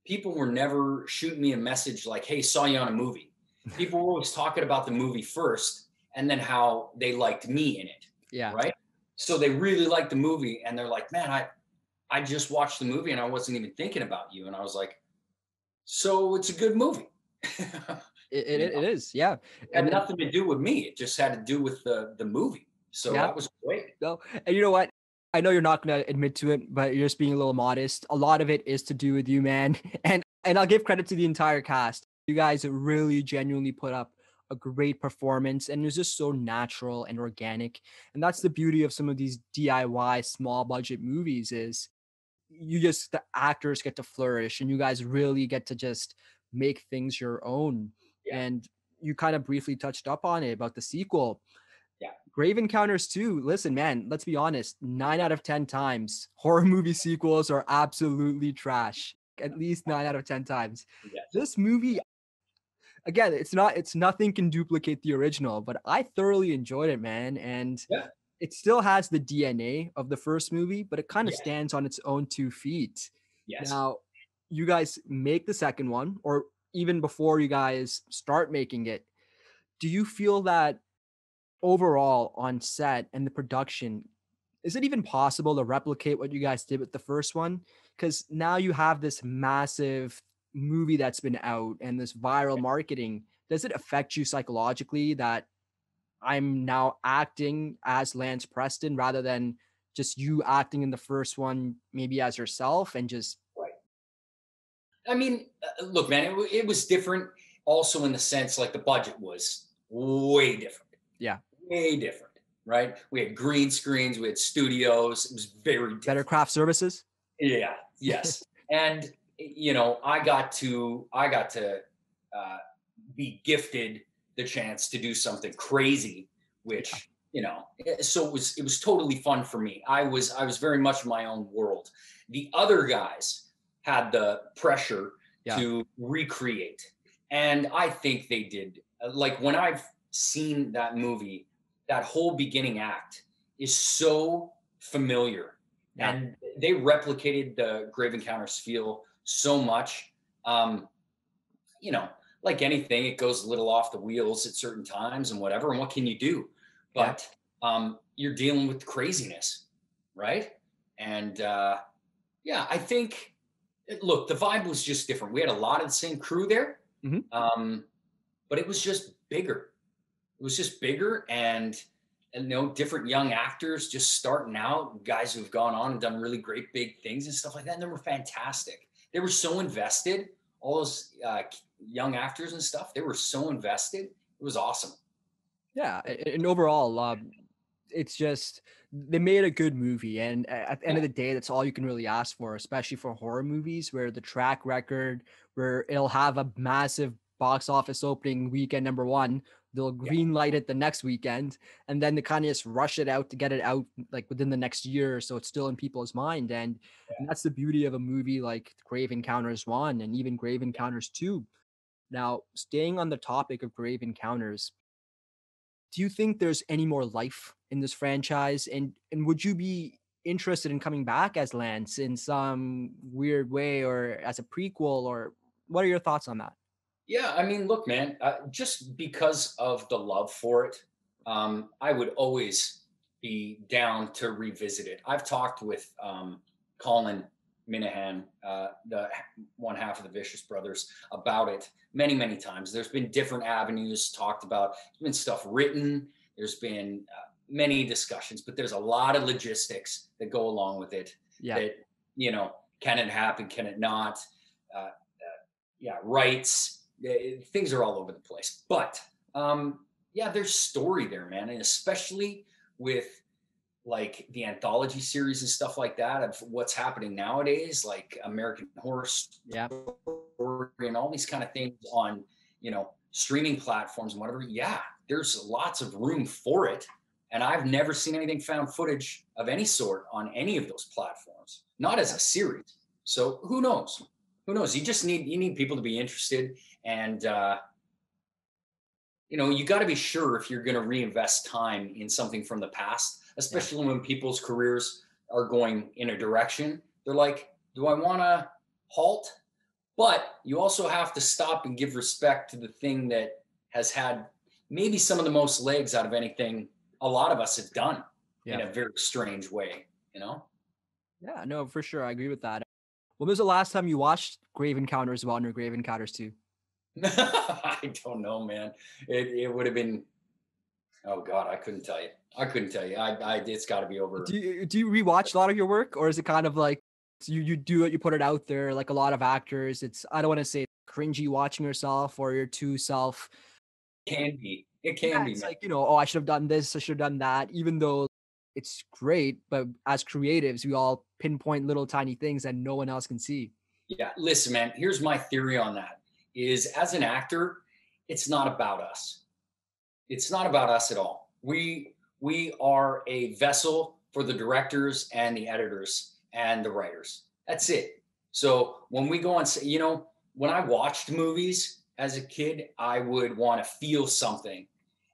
people were never shooting me a message like, "Hey, saw you on a movie." People were always talking about the movie first and then how they liked me in it. Yeah. Right. So they really liked the movie and they're like, man, I, I just watched the movie and I wasn't even thinking about you. And I was like, so it's a good movie. it, it, it is. Yeah. It had and nothing to do with me. It just had to do with the, the movie. So yeah. that was great. No, and you know what? I know you're not going to admit to it, but you're just being a little modest. A lot of it is to do with you, man. And and I'll give credit to the entire cast. You guys really genuinely put up a great performance and it was just so natural and organic and that's the beauty of some of these diy small budget movies is you just the actors get to flourish and you guys really get to just make things your own yeah. and you kind of briefly touched up on it about the sequel yeah grave encounters too listen man let's be honest nine out of ten times horror movie sequels are absolutely trash at least nine out of ten times yes. this movie again, it's not it's nothing can duplicate the original, but I thoroughly enjoyed it, man. And yeah. it still has the DNA of the first movie, but it kind of yeah. stands on its own two feet. Yes. Now, you guys make the second one, or even before you guys start making it, do you feel that overall on set and the production, is it even possible to replicate what you guys did with the first one? Because now you have this massive movie that's been out and this viral marketing. Does it affect you psychologically that I'm now acting as Lance Preston rather than just you acting in the first one, maybe as yourself and just. Right. I mean, uh, look, man, it, it was different also in the sense like the budget was way different. Yeah. Way different. Right. We had green screens, we had studios. It was very different. better craft services. Yeah. Yes. and you know, I got to I got to uh, be gifted the chance to do something crazy, which you know, eh, so it was it was totally fun for me. I was I was very much in my own world. The other guys had the pressure yeah. to recreate, and I think they did. Uh, like when I've seen that movie, that whole beginning act is so familiar, yeah. and they replicated the Grave Encounters feel so much. Um, you know, like anything, it goes a little off the wheels at certain times and whatever. And what can you do? But um, you're dealing with craziness, right? And uh, yeah, I think, look, the vibe was just different. We had a lot of the same crew there, mm-hmm. um, but it was just bigger. It was just bigger and, and you know, different young actors just starting out, guys who've gone on and done really great big things and stuff like that. And they were fantastic. They were so invested. All those uh, young actors and stuff, they were so invested. It was awesome. Yeah, and overall, um, it's just they made a good movie, and at the end of the day, that's all you can really ask for, especially for horror movies, where the track record, where it'll have a massive box office opening weekend number one, they'll green light it the next weekend, and then they kind of just rush it out to get it out like within the next year, so it's still in people's mind, and, yeah. and that's the beauty of a movie like Grave Encounters One and even Grave Encounters Two. Now, staying on the topic of Grave Encounters, do you think there's any more life in this franchise and and would you be interested in coming back as Lance in some weird way or as a prequel or what are your thoughts on that? Yeah, I mean, look, man, uh, just because of the love for it, um, I would always be down to revisit it. I've talked with um, Colin Minihan, uh, the one half of the Vicious Brothers, about it many, many times. There's been different avenues talked about. There's been stuff written. There's been uh, many discussions, but there's a lot of logistics that go along with it. Yeah. That you know, can it happen? Can it not? Uh, uh yeah, rights. Things are all over the place. But um, yeah, there's story there, man, and especially with like the anthology series and stuff like that of what's happening nowadays, like American Horror yeah. and all these kind of things on, you know, streaming platforms and whatever. Yeah, there's lots of room for it. And I've never seen anything found footage of any sort on any of those platforms, not as a series. So who knows? Who knows? You just need you need people to be interested and uh you know, you got to be sure if you're going to reinvest time in something from the past especially yeah. when people's careers are going in a direction. They're like, do I want to halt? But you also have to stop and give respect to the thing that has had maybe some of the most legs out of anything a lot of us have done yeah. in a very strange way, you know? Yeah, no, for sure. I agree with that. When was the last time you watched Grave Encounters 1 or Grave Encounters 2? I don't know, man. It, it would have been, oh God, I couldn't tell you. I couldn't tell you. I, I it's got to be over. Do you do you rewatch a lot of your work, or is it kind of like you you do it, you put it out there? Like a lot of actors, it's I don't want to say cringy watching yourself or your two self. Can be. It can yeah, be. It's like you know, oh, I should have done this. I should have done that. Even though it's great, but as creatives, we all pinpoint little tiny things that no one else can see. Yeah, listen, man. Here's my theory on that: is as an actor, it's not about us. It's not about us at all. We we are a vessel for the directors and the editors and the writers. That's it. So when we go on, you know, when I watched movies as a kid, I would want to feel something.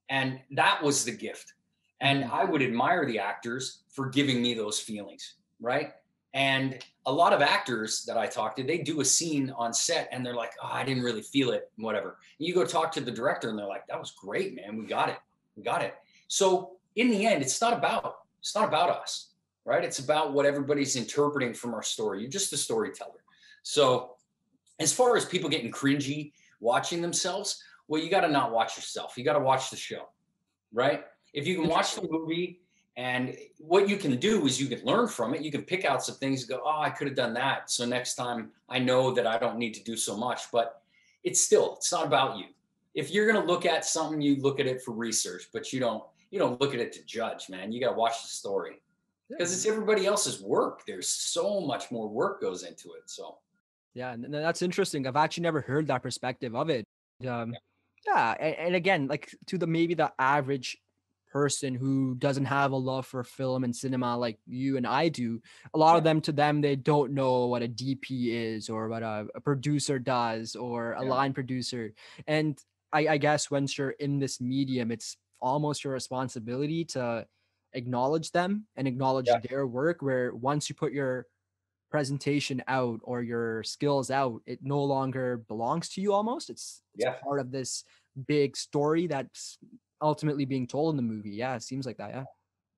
And that was the gift. And mm-hmm. I would admire the actors for giving me those feelings, right? And a lot of actors that I talk to, they do a scene on set and they're like, oh, I didn't really feel it, whatever. And you go talk to the director and they're like, that was great, man. We got it. We got it. So in the end, it's not about it's not about us, right? It's about what everybody's interpreting from our story. You're just a storyteller. So as far as people getting cringy watching themselves, well, you got to not watch yourself. You got to watch the show, right? If you can watch the movie and what you can do is you can learn from it. You can pick out some things and go, oh, I could have done that. So next time I know that I don't need to do so much. But it's still, it's not about you. If you're gonna look at something, you look at it for research, but you don't you don't look at it to judge, man. You gotta watch the story. Because it's everybody else's work. There's so much more work goes into it. So yeah, and that's interesting. I've actually never heard that perspective of it. Um, yeah, and, and again, like to the maybe the average person who doesn't have a love for film and cinema like you and I do, a lot yeah. of them to them they don't know what a DP is or what a, a producer does or a yeah. line producer. And I, I guess once you're in this medium, it's almost your responsibility to acknowledge them and acknowledge yeah. their work. Where once you put your presentation out or your skills out, it no longer belongs to you almost. It's, it's yeah. part of this big story that's ultimately being told in the movie. Yeah, it seems like that. Yeah.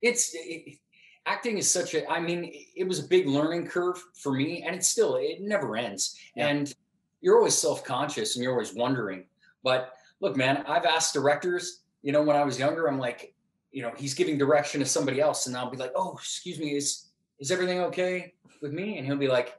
It's it, acting is such a, I mean, it was a big learning curve for me and it's still, it never ends. Yeah. And you're always self conscious and you're always wondering. But look, man, I've asked directors, you know, when I was younger, I'm like, you know, he's giving direction to somebody else. And I'll be like, oh, excuse me, is, is everything okay with me? And he'll be like,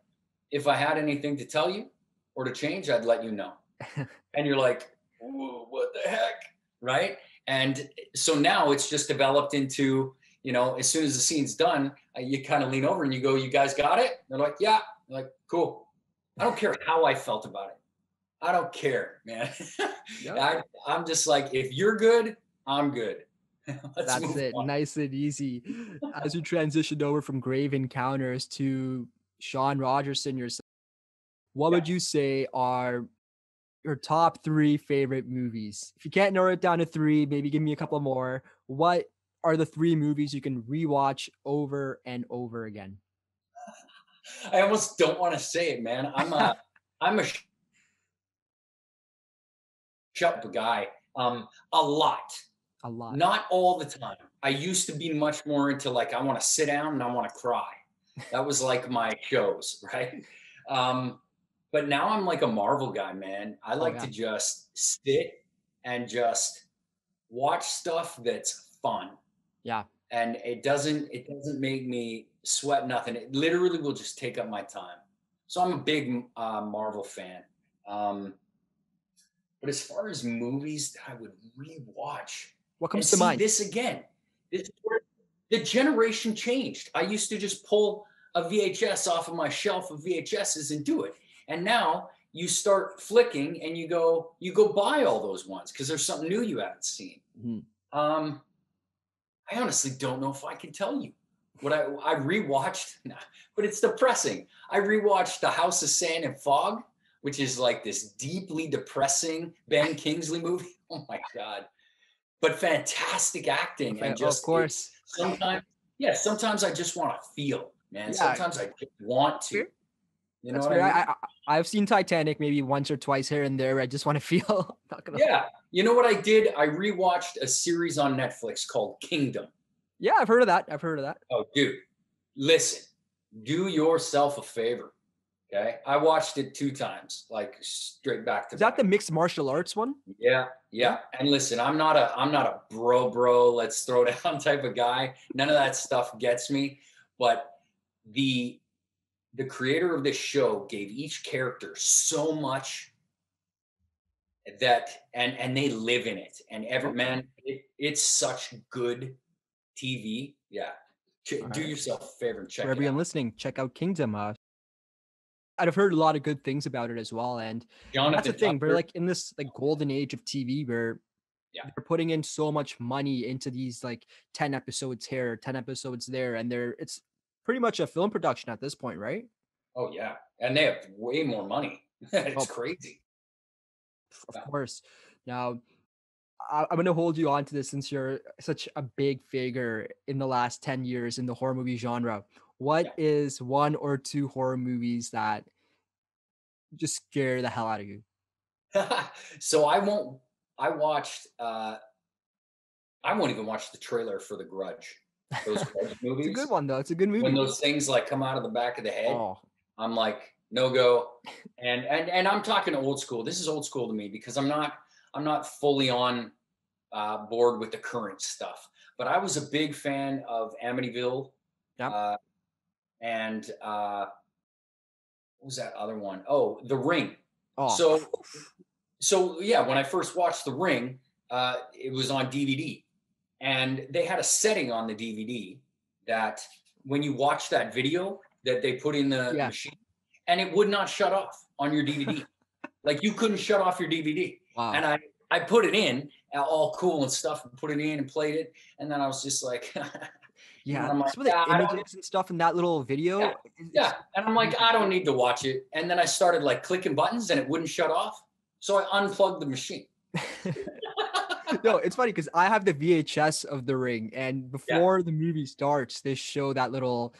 if I had anything to tell you or to change, I'd let you know. and you're like, what the heck? Right. And so now it's just developed into, you know, as soon as the scene's done, uh, you kind of lean over and you go, you guys got it? They're like, yeah. They're like, cool. I don't care how I felt about it. I don't care, man. I, I'm just like, if you're good, I'm good. That's it. On. Nice and easy. As you transitioned over from Grave Encounters to Sean Rogerson yourself, what yeah. would you say are your top three favorite movies? If you can't narrow it down to three, maybe give me a couple more. What are the three movies you can rewatch over and over again? I almost don't want to say it, man. I'm a I'm a shut guy. Um, a lot. A lot. Not all the time. I used to be much more into like I want to sit down and I want to cry. That was like my shows, right? Um, but now I'm like a Marvel guy, man. I oh, like oh, yeah. to just sit and just watch stuff that's fun. Yeah. And it doesn't it doesn't make me sweat nothing. It literally will just take up my time. So I'm a big uh, Marvel fan. Um, but as far as movies that I would rewatch, what comes to mind? This again, this the generation changed. I used to just pull a VHS off of my shelf of VHSs and do it. And now you start flicking and you go you go buy all those ones because there's something new you haven't seen. Mm-hmm. Um, I honestly don't know if I can tell you what I I rewatched, but it's depressing. I rewatched The House of Sand and Fog, which is like this deeply depressing Ben Kingsley movie. Oh my god. But fantastic acting and just of course. Sometimes yeah, sometimes I just want to feel, man. Yeah. Sometimes I just want to. You know I, mean? I, I have seen Titanic maybe once or twice here and there. I just want to feel. yeah, you know what I did? I rewatched a series on Netflix called Kingdom. Yeah, I've heard of that. I've heard of that. Oh, dude, listen, do yourself a favor. Okay, I watched it two times, like straight back to. Is back. that the mixed martial arts one? Yeah, yeah. And listen, I'm not a I'm not a bro bro. Let's throw down type of guy. None of that stuff gets me. But the the creator of this show gave each character so much that and and they live in it and every man it, it's such good tv yeah Ch- do right. yourself a favor and check for everyone listening check out kingdom uh I've heard a lot of good things about it as well, and Jonathan that's the thing. We're like in this like golden age of TV where yeah. they're putting in so much money into these like ten episodes here, ten episodes there, and they're it's pretty much a film production at this point, right? Oh yeah, and they have way more money. it's oh, crazy. Of yeah. course. Now, I, am going to hold you on to this since you're such a big figure in the last ten years in the horror movie genre. What yeah. is one or two horror movies that just scare the hell out of you? so I won't. I watched uh I won't even watch the trailer for The Grudge. Those movies. It's a good one though. It's a good movie. When those things like come out of the back of the head, oh, I'm like, no go. And and and I'm talking old school. This is old school to me because I'm not I'm not fully on uh, board with the current stuff. But I was a big fan of Amityville. Yep. Uh, and uh, what was that other one? Oh, The Ring. oh. So, so yeah, when I first watched The Ring, uh, it was on DVD, and they had a setting on the DVD that when you watch that video that they put in the Yeah. machine, and it would not shut off on your DVD. like you couldn't shut off your DVD, wow. and I I put it in uh, all cool and stuff, and put it in and played it, and then I was just like. yeah, I'm like, some of the "Yeah, images and stuff in that little video. Yeah, Yeah. And I'm like, I don't need to watch it. And then I started like clicking buttons and it wouldn't shut off. So I unplugged the machine. no, it's funny because I have the VHS of The Ring, and before the movie starts, they show that little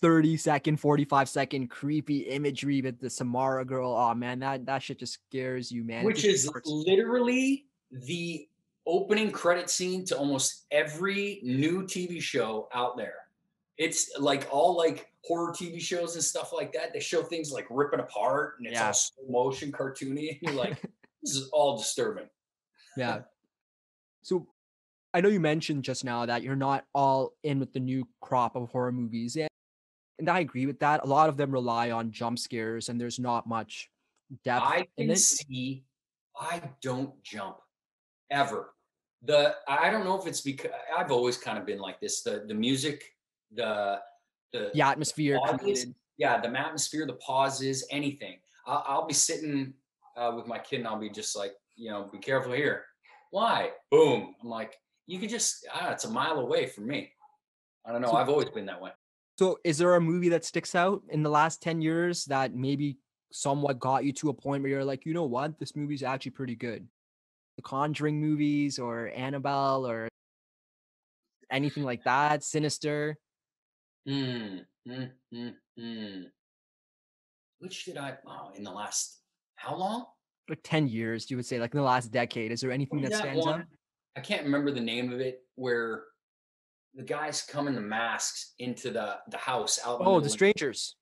30 second, 45 second creepy imagery with the Samara girl. Oh man, that that shit just scares you, man. Which is starts- literally the opening credit scene to almost every new TV show out there. It's like all like horror TV shows and stuff like that. They show things like ripping apart and it's Yeah. all slow motion cartoony. And you're like, this is all disturbing. yeah. So I know you mentioned just now that you're not all in with the new crop of horror movies. And, and I agree with that. A lot of them rely on jump scares and there's not much depth I in can see I don't jump ever. The I don't know if it's because I've always kind of been like this. The the music, the the The atmosphere pauses, yeah, the atmosphere, the pauses, anything. I'll, I'll be sitting uh, with my kid and I'll be just like, you know, be careful here. Why? Boom. I'm like, you could just ah, it's a mile away from me. I don't know. So- I've always been that way. So, is there a movie that sticks out in the last 10 years that maybe somewhat got you to a point where you're like, you know what, this movie's actually pretty good? The Conjuring movies or Annabelle or anything like that, Sinister. Mm, mm, mm, mm. Which did I? Oh, in the last how long? Like 10 years, you would say, like in the last decade. Is there anything that, that stands out? I can't remember the name of it. Where the guys come in the masks into the the house out. Oh, middle The Strangers.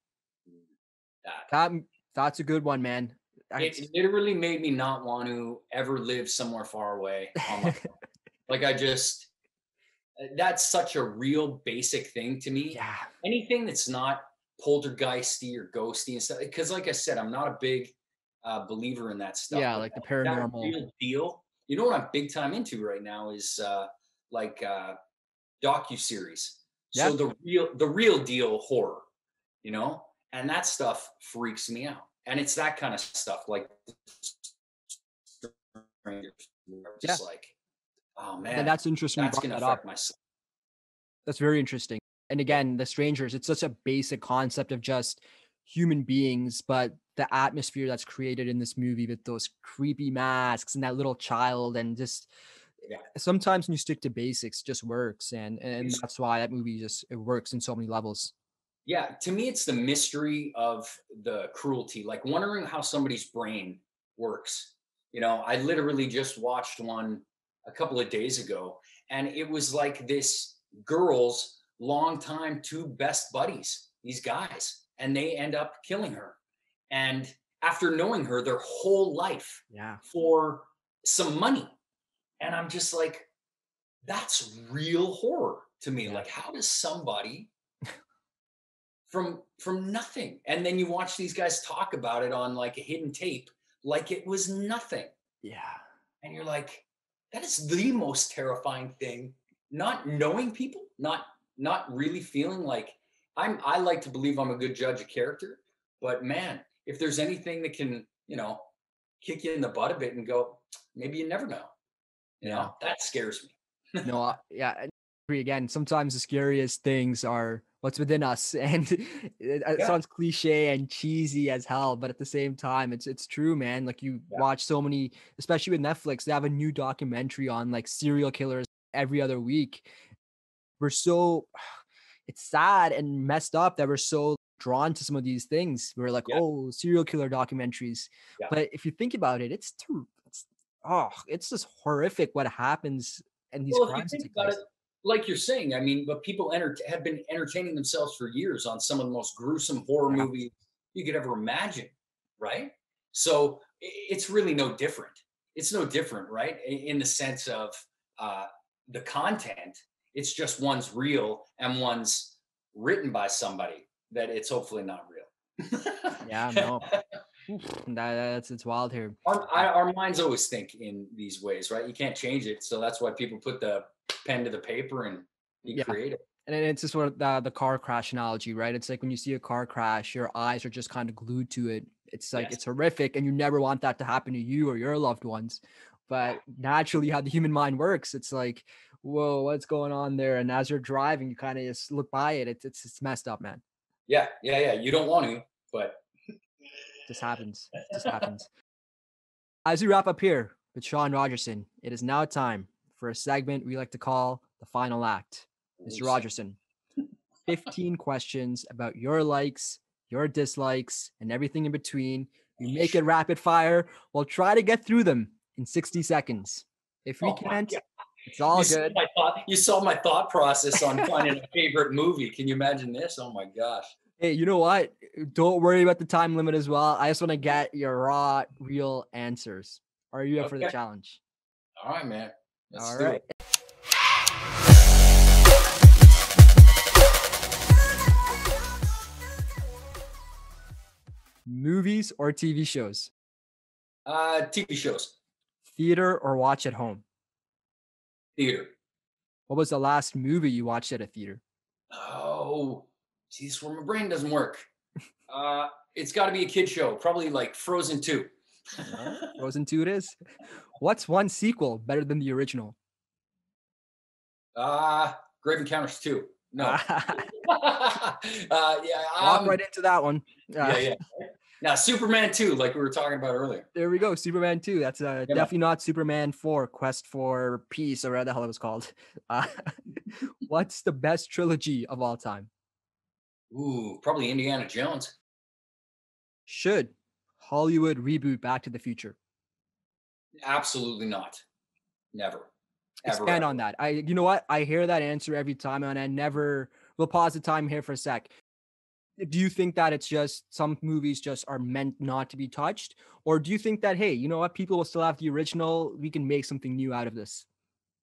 that. That that's a good one, man. I- It literally made me not want to ever live somewhere far away. On my own. like I just, uh, that's such a real basic thing to me. yeah. anything that's not poltergeisty or ghosty and stuff. Because, like I said, I'm not a big uh, believer in that stuff. Yeah, but like the paranormal. real deal. You know what I'm big time into right now is uh, like uh, docu series. So the real, the real deal horror, you know, and that stuff freaks me out. And it's that kind of stuff, like strangers. Just like, oh man, And that's interesting. that's gonna that up. affect my. s- That's very interesting. And again, the strangers, it's such a basic concept of just human beings, but the atmosphere that's created in this movie with those creepy masks and that little child and just eh, Yeah. sometimes when you stick to basics just works and and that's why that movie just it works in so many levels. Yeah, to me, it's the mystery of the cruelty, like wondering how somebody's brain works. You know, I literally just watched one a couple of days ago, and it was like this girl's longtime two best buddies, these guys, and they end up killing her. And after knowing her their whole life Yeah. for some money. And I'm just like, that's real horror to me. Yeah. Like, how does somebody from from nothing and then you watch these guys talk about it on like a hidden tape like it was nothing Yeah. and you're like that is the most terrifying thing not knowing people not not really feeling like i'm i like to believe i'm a good judge of character but man if there's anything that can you know kick you in the butt a bit and go maybe you never know you know that scares me no, I- yeah, I agree again. Sometimes the scariest things are what's within us, and it, it Yeah. sounds cliche and cheesy as hell, but at the same time, it's it's true, man. Like you Yeah. watch so many, especially with Netflix, they have a new documentary on like serial killers every other week. We're so it's sad and messed up that we're so drawn to some of these things. We're like, Yeah. oh, serial killer documentaries. Yeah. But if you think about it, it's too it's oh, it's just horrific what happens and these well, crimes it, like you're saying, I mean, but people enter- have been entertaining themselves for years on some of the most gruesome horror Yeah. movies you could ever imagine, right? So it's really no different. It's no different, right? In the sense of uh, the content, it's just one's real and one's written by somebody that it's hopefully not real. Yeah, no. That, that's it's wild here. our, I, our minds always think in these ways, right? You can't change it, so that's why people put the pen to the paper and be Yeah. creative. And it's just sort of the, the car crash analogy, right? It's like when you see a car crash, your eyes are just kind of glued to it. It's like Yes. it's horrific, and you never want that to happen to you or your loved ones. But naturally, how the human mind works, it's like, whoa, what's going on there? And as you're driving, you kind of just look by it. It's it's, it's messed up, man. Yeah, yeah, yeah. You don't want to, but just happens. Just happens. As we wrap up here with Sean Rogerson, it is now time for a segment we like to call the final act. Mr. Rogerson, 15 questions about your likes, your dislikes, and everything in between. We make it rapid fire. We'll try to get through them in 60 seconds. If we Oh can't. It's all you saw good. my thought. You saw my thought process on finding a favorite movie. Can you imagine this? Oh my gosh. Hey, you know what? Don't worry about the time limit as well. I just want to get your raw, real answers. Are you up for the challenge? All right, man. Let's All do it. Movies or TV shows? Uh, TV shows, Theater or watch at home? Theater. What was the last movie you watched at a theater? Oh, geez, where my brain doesn't work. Uh, it's got to be a kid show, probably like Frozen Two. Frozen 2 it is. What's one sequel better than the original? Uh, Grave Encounters Two. No. Uh, yeah. Um, right into that one. yeah, Uh, yeah. Now Superman Two, like we were talking about earlier. There we go. Superman 2. That's uh, man. definitely not Superman 4, Quest for Peace, or whatever the hell it was called. Uh, what's the best trilogy of all time? Ooh, probably Indiana Jones. Should Hollywood reboot Back to the Future? Absolutely not. Never. Ever. Expand ever. on that. I, you know what? I hear that answer every time, and I never. We'll pause the time here for a sec. Do you think that it's just some movies just are meant not to be touched, or do you think that hey, you know what? People will still have the original. We can make something new out of this.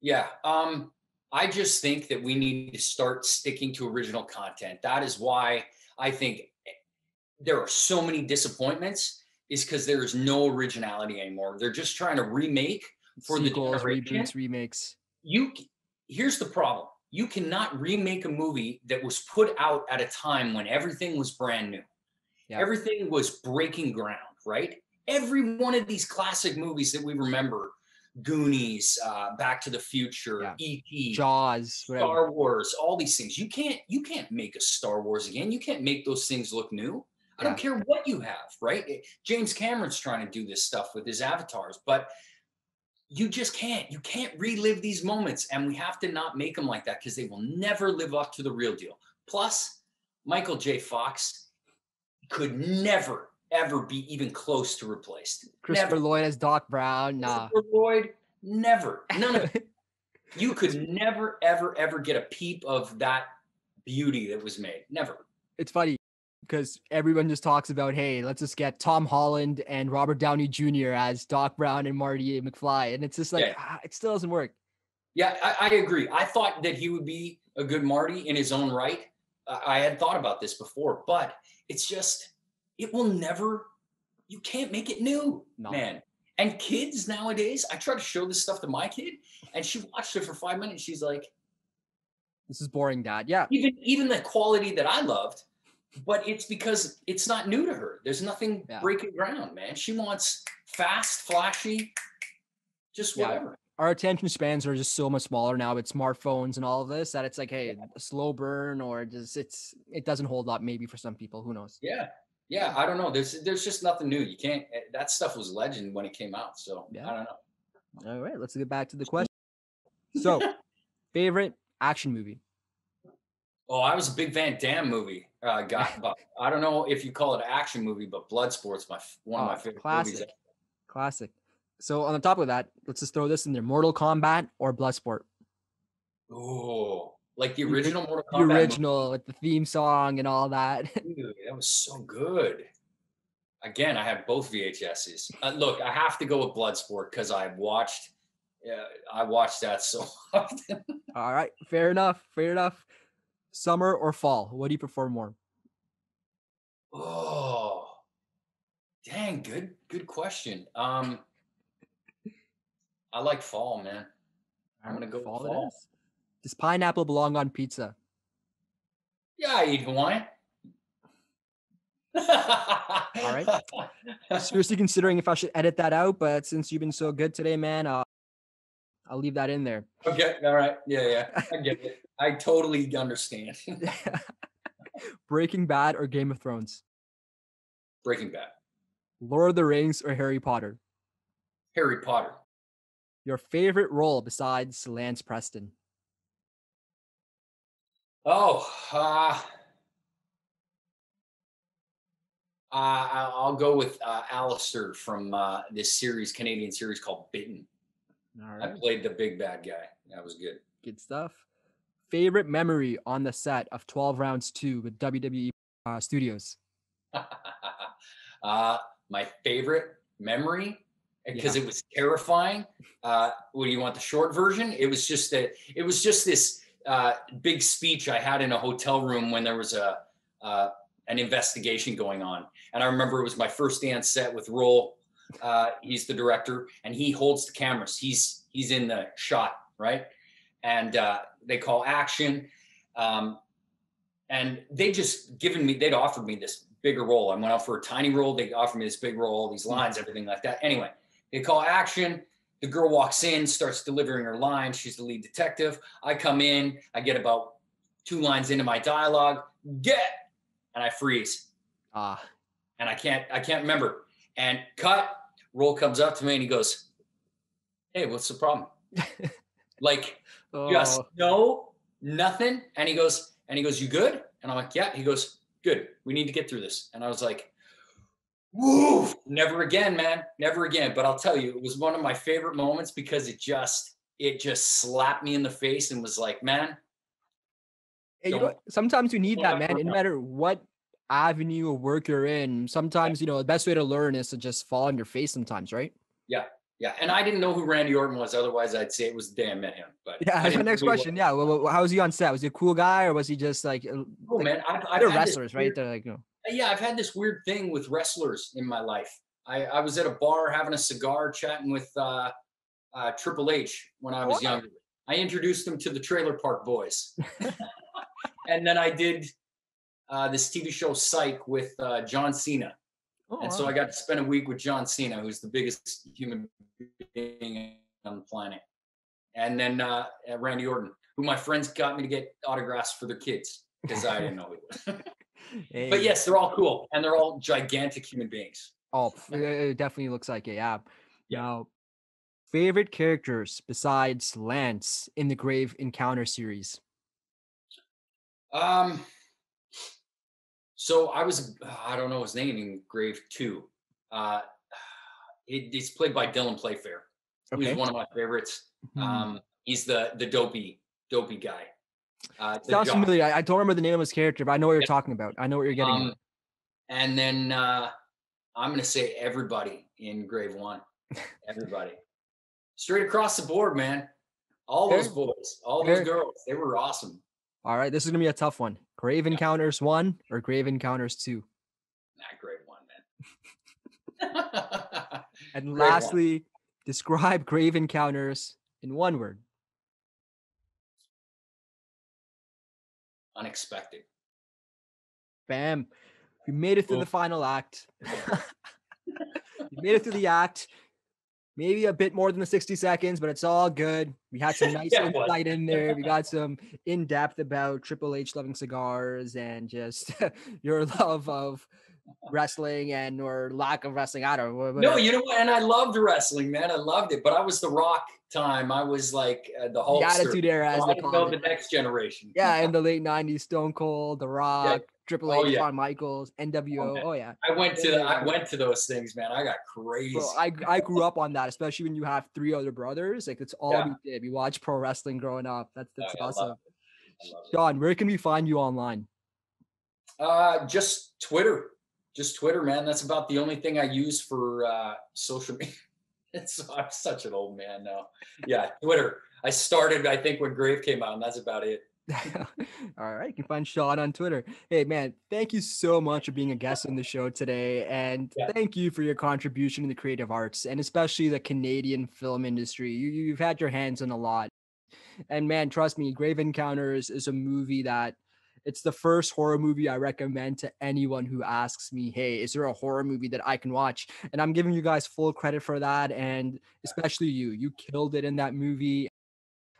Yeah. Um, I just think that we need to start sticking to original content. That is why I think eh, there are so many disappointments, is because there is no originality anymore. They're just trying to remake for Sequels, the reboots, remakes. you here's the problem you cannot remake a movie that was put out at a time when everything was brand new Yeah. everything was breaking ground right every one of these classic movies that we remember goonies uh, back to the future Yeah. et Jaws, whatever. star wars all these things you can't you can't make a star wars again you can't make those things look new i Yeah. don't care what you have right james cameron's trying to do this stuff with his avatars but you just can't you can't relive these moments and we have to not make them like that because they will never live up to the real deal plus michael j fox could never ever be even close to replaced Christopher never. Lloyd as Doc Brown. Nah. Christopher Lloyd, never none of it you could never ever ever get a peep of that beauty that was made never it's funny because everyone just talks about, hey, let's just get Tom Holland and Robert Downey Jr. as Doc Brown and Marty McFly, and it's just like Yeah. ah, it still doesn't work. Yeah, I, I agree. I thought that he would be a good Marty in his own right. I I had thought about this before, but it's just, it will never, you can't make it new, No. man. And kids nowadays, I try to show this stuff to my kid, and she watched it for five minutes. She's like, This is boring, Dad. Yeah, even even the quality that I loved, but it's because it's not new to her. There's nothing Yeah. breaking ground, man. She wants fast, flashy, just Yeah. whatever. our attention spans are just so much smaller now with smartphones and all of this that it's like, hey, a slow burn or just it's it doesn't hold up maybe for some people. Who knows? Yeah. Yeah, I don't know. There's there's just nothing new. You can't eh, that stuff was legend when it came out. So Yeah. I don't know. All right, let's get back to the question. So, favorite action movie? Oh, I was a big Van Damme movie uh, guy, but I don't know if you call it an action movie, but Bloodsport's my one of Oh, my favorite classic. movies. Classic. So on the top of that, let's just throw this in there: Mortal Kombat or Bloodsport. Oh, like the The original Mortal The Kombat. movie? original with the theme song and all that. Dude, that was so good. Again, I have both VHSs. Uh, look, I have to go with Bloodsport because I watched. Yeah, I watched that so often. all right, fair enough. Fair enough. Summer or fall? What do you prefer more? Oh, dang, good, good question. Um, I like fall, man. I'm gonna go fall. fall. Does pineapple belong on pizza? Yeah, I eat Hawaiian. All right. Seriously considering if I should edit that out, but since you've been so good today, man, uh, I'll leave that in there. Okay. All right. Yeah, yeah. I get it. I totally understand. Breaking Bad or Game of Thrones? Breaking Bad. Lord of the Rings or Harry Potter? Harry Potter. Your favorite role besides Lance Preston? Oh, uh, uh, I'll go with uh, Alistair from uh, this series, Canadian series called Bitten. All I played the big bad guy. That was good. Good stuff. Favorite memory on the set of 12 Rounds 2 with WWE uh, Studios? uh, my favorite memory because it was terrifying. Uh, what do you want the short version? It was just that it was just this uh, big speech I had in a hotel room when there was a uh, an investigation going on, and I remember it was my first day on set with Roel. Uh, he's the director, and he holds the cameras. He's he's in the shot, right? And uh, they call action. Um, and they just given me they'd offered me this bigger role. I went out for a tiny role. They offered me this big role these lines everything like that. Anyway they call action. The girl walks in starts delivering her lines. She's the lead detective. I come in. I get about two lines into my dialogue. Get! And i freeze. Ah, and i can't i can't remember. And cut. Roel comes up to me and he goes hey what's the problem like just oh, no, nothing. And he goes, and he goes, you good? And I'm like, yeah. He goes, good. We need to get through this. And I was like, woo, never again, man, never again. But I'll tell you, it was one of my favorite moments because it just, it just slapped me in the face and was like, man, Hey, you know, sometimes you need that, man. No matter what avenue of work you're in, sometimes you know the best way to learn is to just fall on your face. Sometimes, right? yeah. Yeah, and I didn't know who Randy Orton was. Otherwise, I'd say it was the day I met him. But Yeah. My next know who he was. question. Yeah. Well, how was he on set? Was he a cool guy, or was he just like? uh, Oh like, man, I've, I've they're wrestlers, right? weird- They're like, you know. yeah, I've had this weird thing with wrestlers in my life. I, I was at a bar having a cigar, chatting with uh, uh, Triple H when I was What? younger. I introduced him to the Trailer Park Boys, and then I did uh, this TV show Psych with uh, John Cena, Oh, and so. I got to spend a week with John Cena, who's the biggest human being on the planet, and then uh, Randy Orton, who my friends got me to get autographs for their kids because I didn't know who he was. Hey. But yes, they're all cool and they're all gigantic human beings. Oh, it it definitely looks like it. Yeah. Yeah. Now, favorite characters besides Lance in the Grave Encounter series? Um, so I was, I don't know his name in Grave Two. Uh, it, it's played by Dylan Playfair, Okay. one of my favorites. Hmm. Um, he's the the dopey dopey guy. Uh, Sounds jock. familiar. I, I don't remember the name of his character, but I know what you're Yeah. talking about. I know what you're getting. Um, and then uh, I'm gonna say everybody in Grave One, everybody, straight across the board, man. All those boys, all Fair. those girls, they were awesome. All right, this is gonna be a tough one. Grave Encounters one or Grave Encounters two? Not grade one, man. And Grave one. lastly, describe Grave Encounters in one word. Unexpected. Bam. We made it through the final act. we made it through the act. Maybe a bit more than the 60 seconds, but it's all good. We had some nice Yeah, insight in there. We got some in depth about Triple H loving cigars and just your love of wrestling and or lack of wrestling. I don't know. No, you know what? And I loved wrestling, man. I loved it. But I was the rock time, I was like uh, the Hulkster. Attitude Era, as So I they didn't call know the next generation. Yeah, in the late '90s, Stone Cold, The Rock, Triple H, Oh, yeah. Shawn Michaels, NWO. man. Oh yeah. I went to Yeah. I went to those things, man. I got crazy. Bro, I I grew up on that, especially when you have three other brothers. Like that's all Yeah. we did. We watched pro wrestling growing up. That's Oh, that's yeah, awesome. it. I love it. Sean, where can we find you online? Uh, just Twitter, just Twitter, man. That's about the only thing I use for uh, social media. It's I'm such an old man now. Yeah, Twitter. I started, I think, when Grave came out, and that's about it. All right, you can find Sean on Twitter. Hey man, thank you so much for being a guest on the show today, and Yeah. thank you for your contribution in the creative arts and especially the Canadian film industry. You, you've had your hands on a lot, and man, trust me, Grave Encounters is a movie that it's the first horror movie I recommend to anyone who asks me, "Hey, is there a horror movie that I can watch?" And I'm giving you guys full credit for that, and especially you. You killed it in that movie.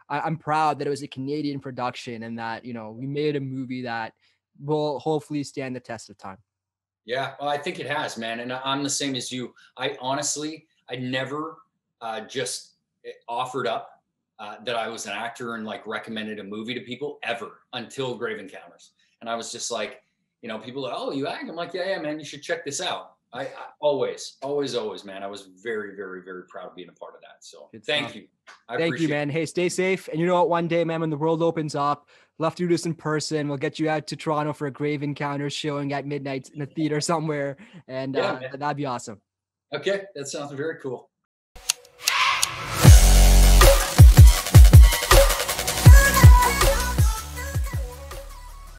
I, I'm proud that it was a Canadian production and that you know we made a movie that will hopefully stand the test of time. Yeah, well, I think it has, man. And I'm the same as you. I honestly, I never uh, just eh, offered up uh, that I was an actor and like recommended a movie to people ever until Grave Encounters. And I was just like, you know, people are, like, oh, you act? I'm like, yeah, yeah, man, you should check this out. I, I always, always, always, man. I was very, very, very proud of being a part of that. So Good thank stuff. you. I Thank you, appreciate it. man. Hey, stay safe. And you know what? One day, man, when the world opens up, we'll have to do this in person. We'll get you out to Toronto for a Grave Encounters showing at midnight in a theater somewhere, and Yeah, uh, that'd be awesome. Okay, that sounds very cool.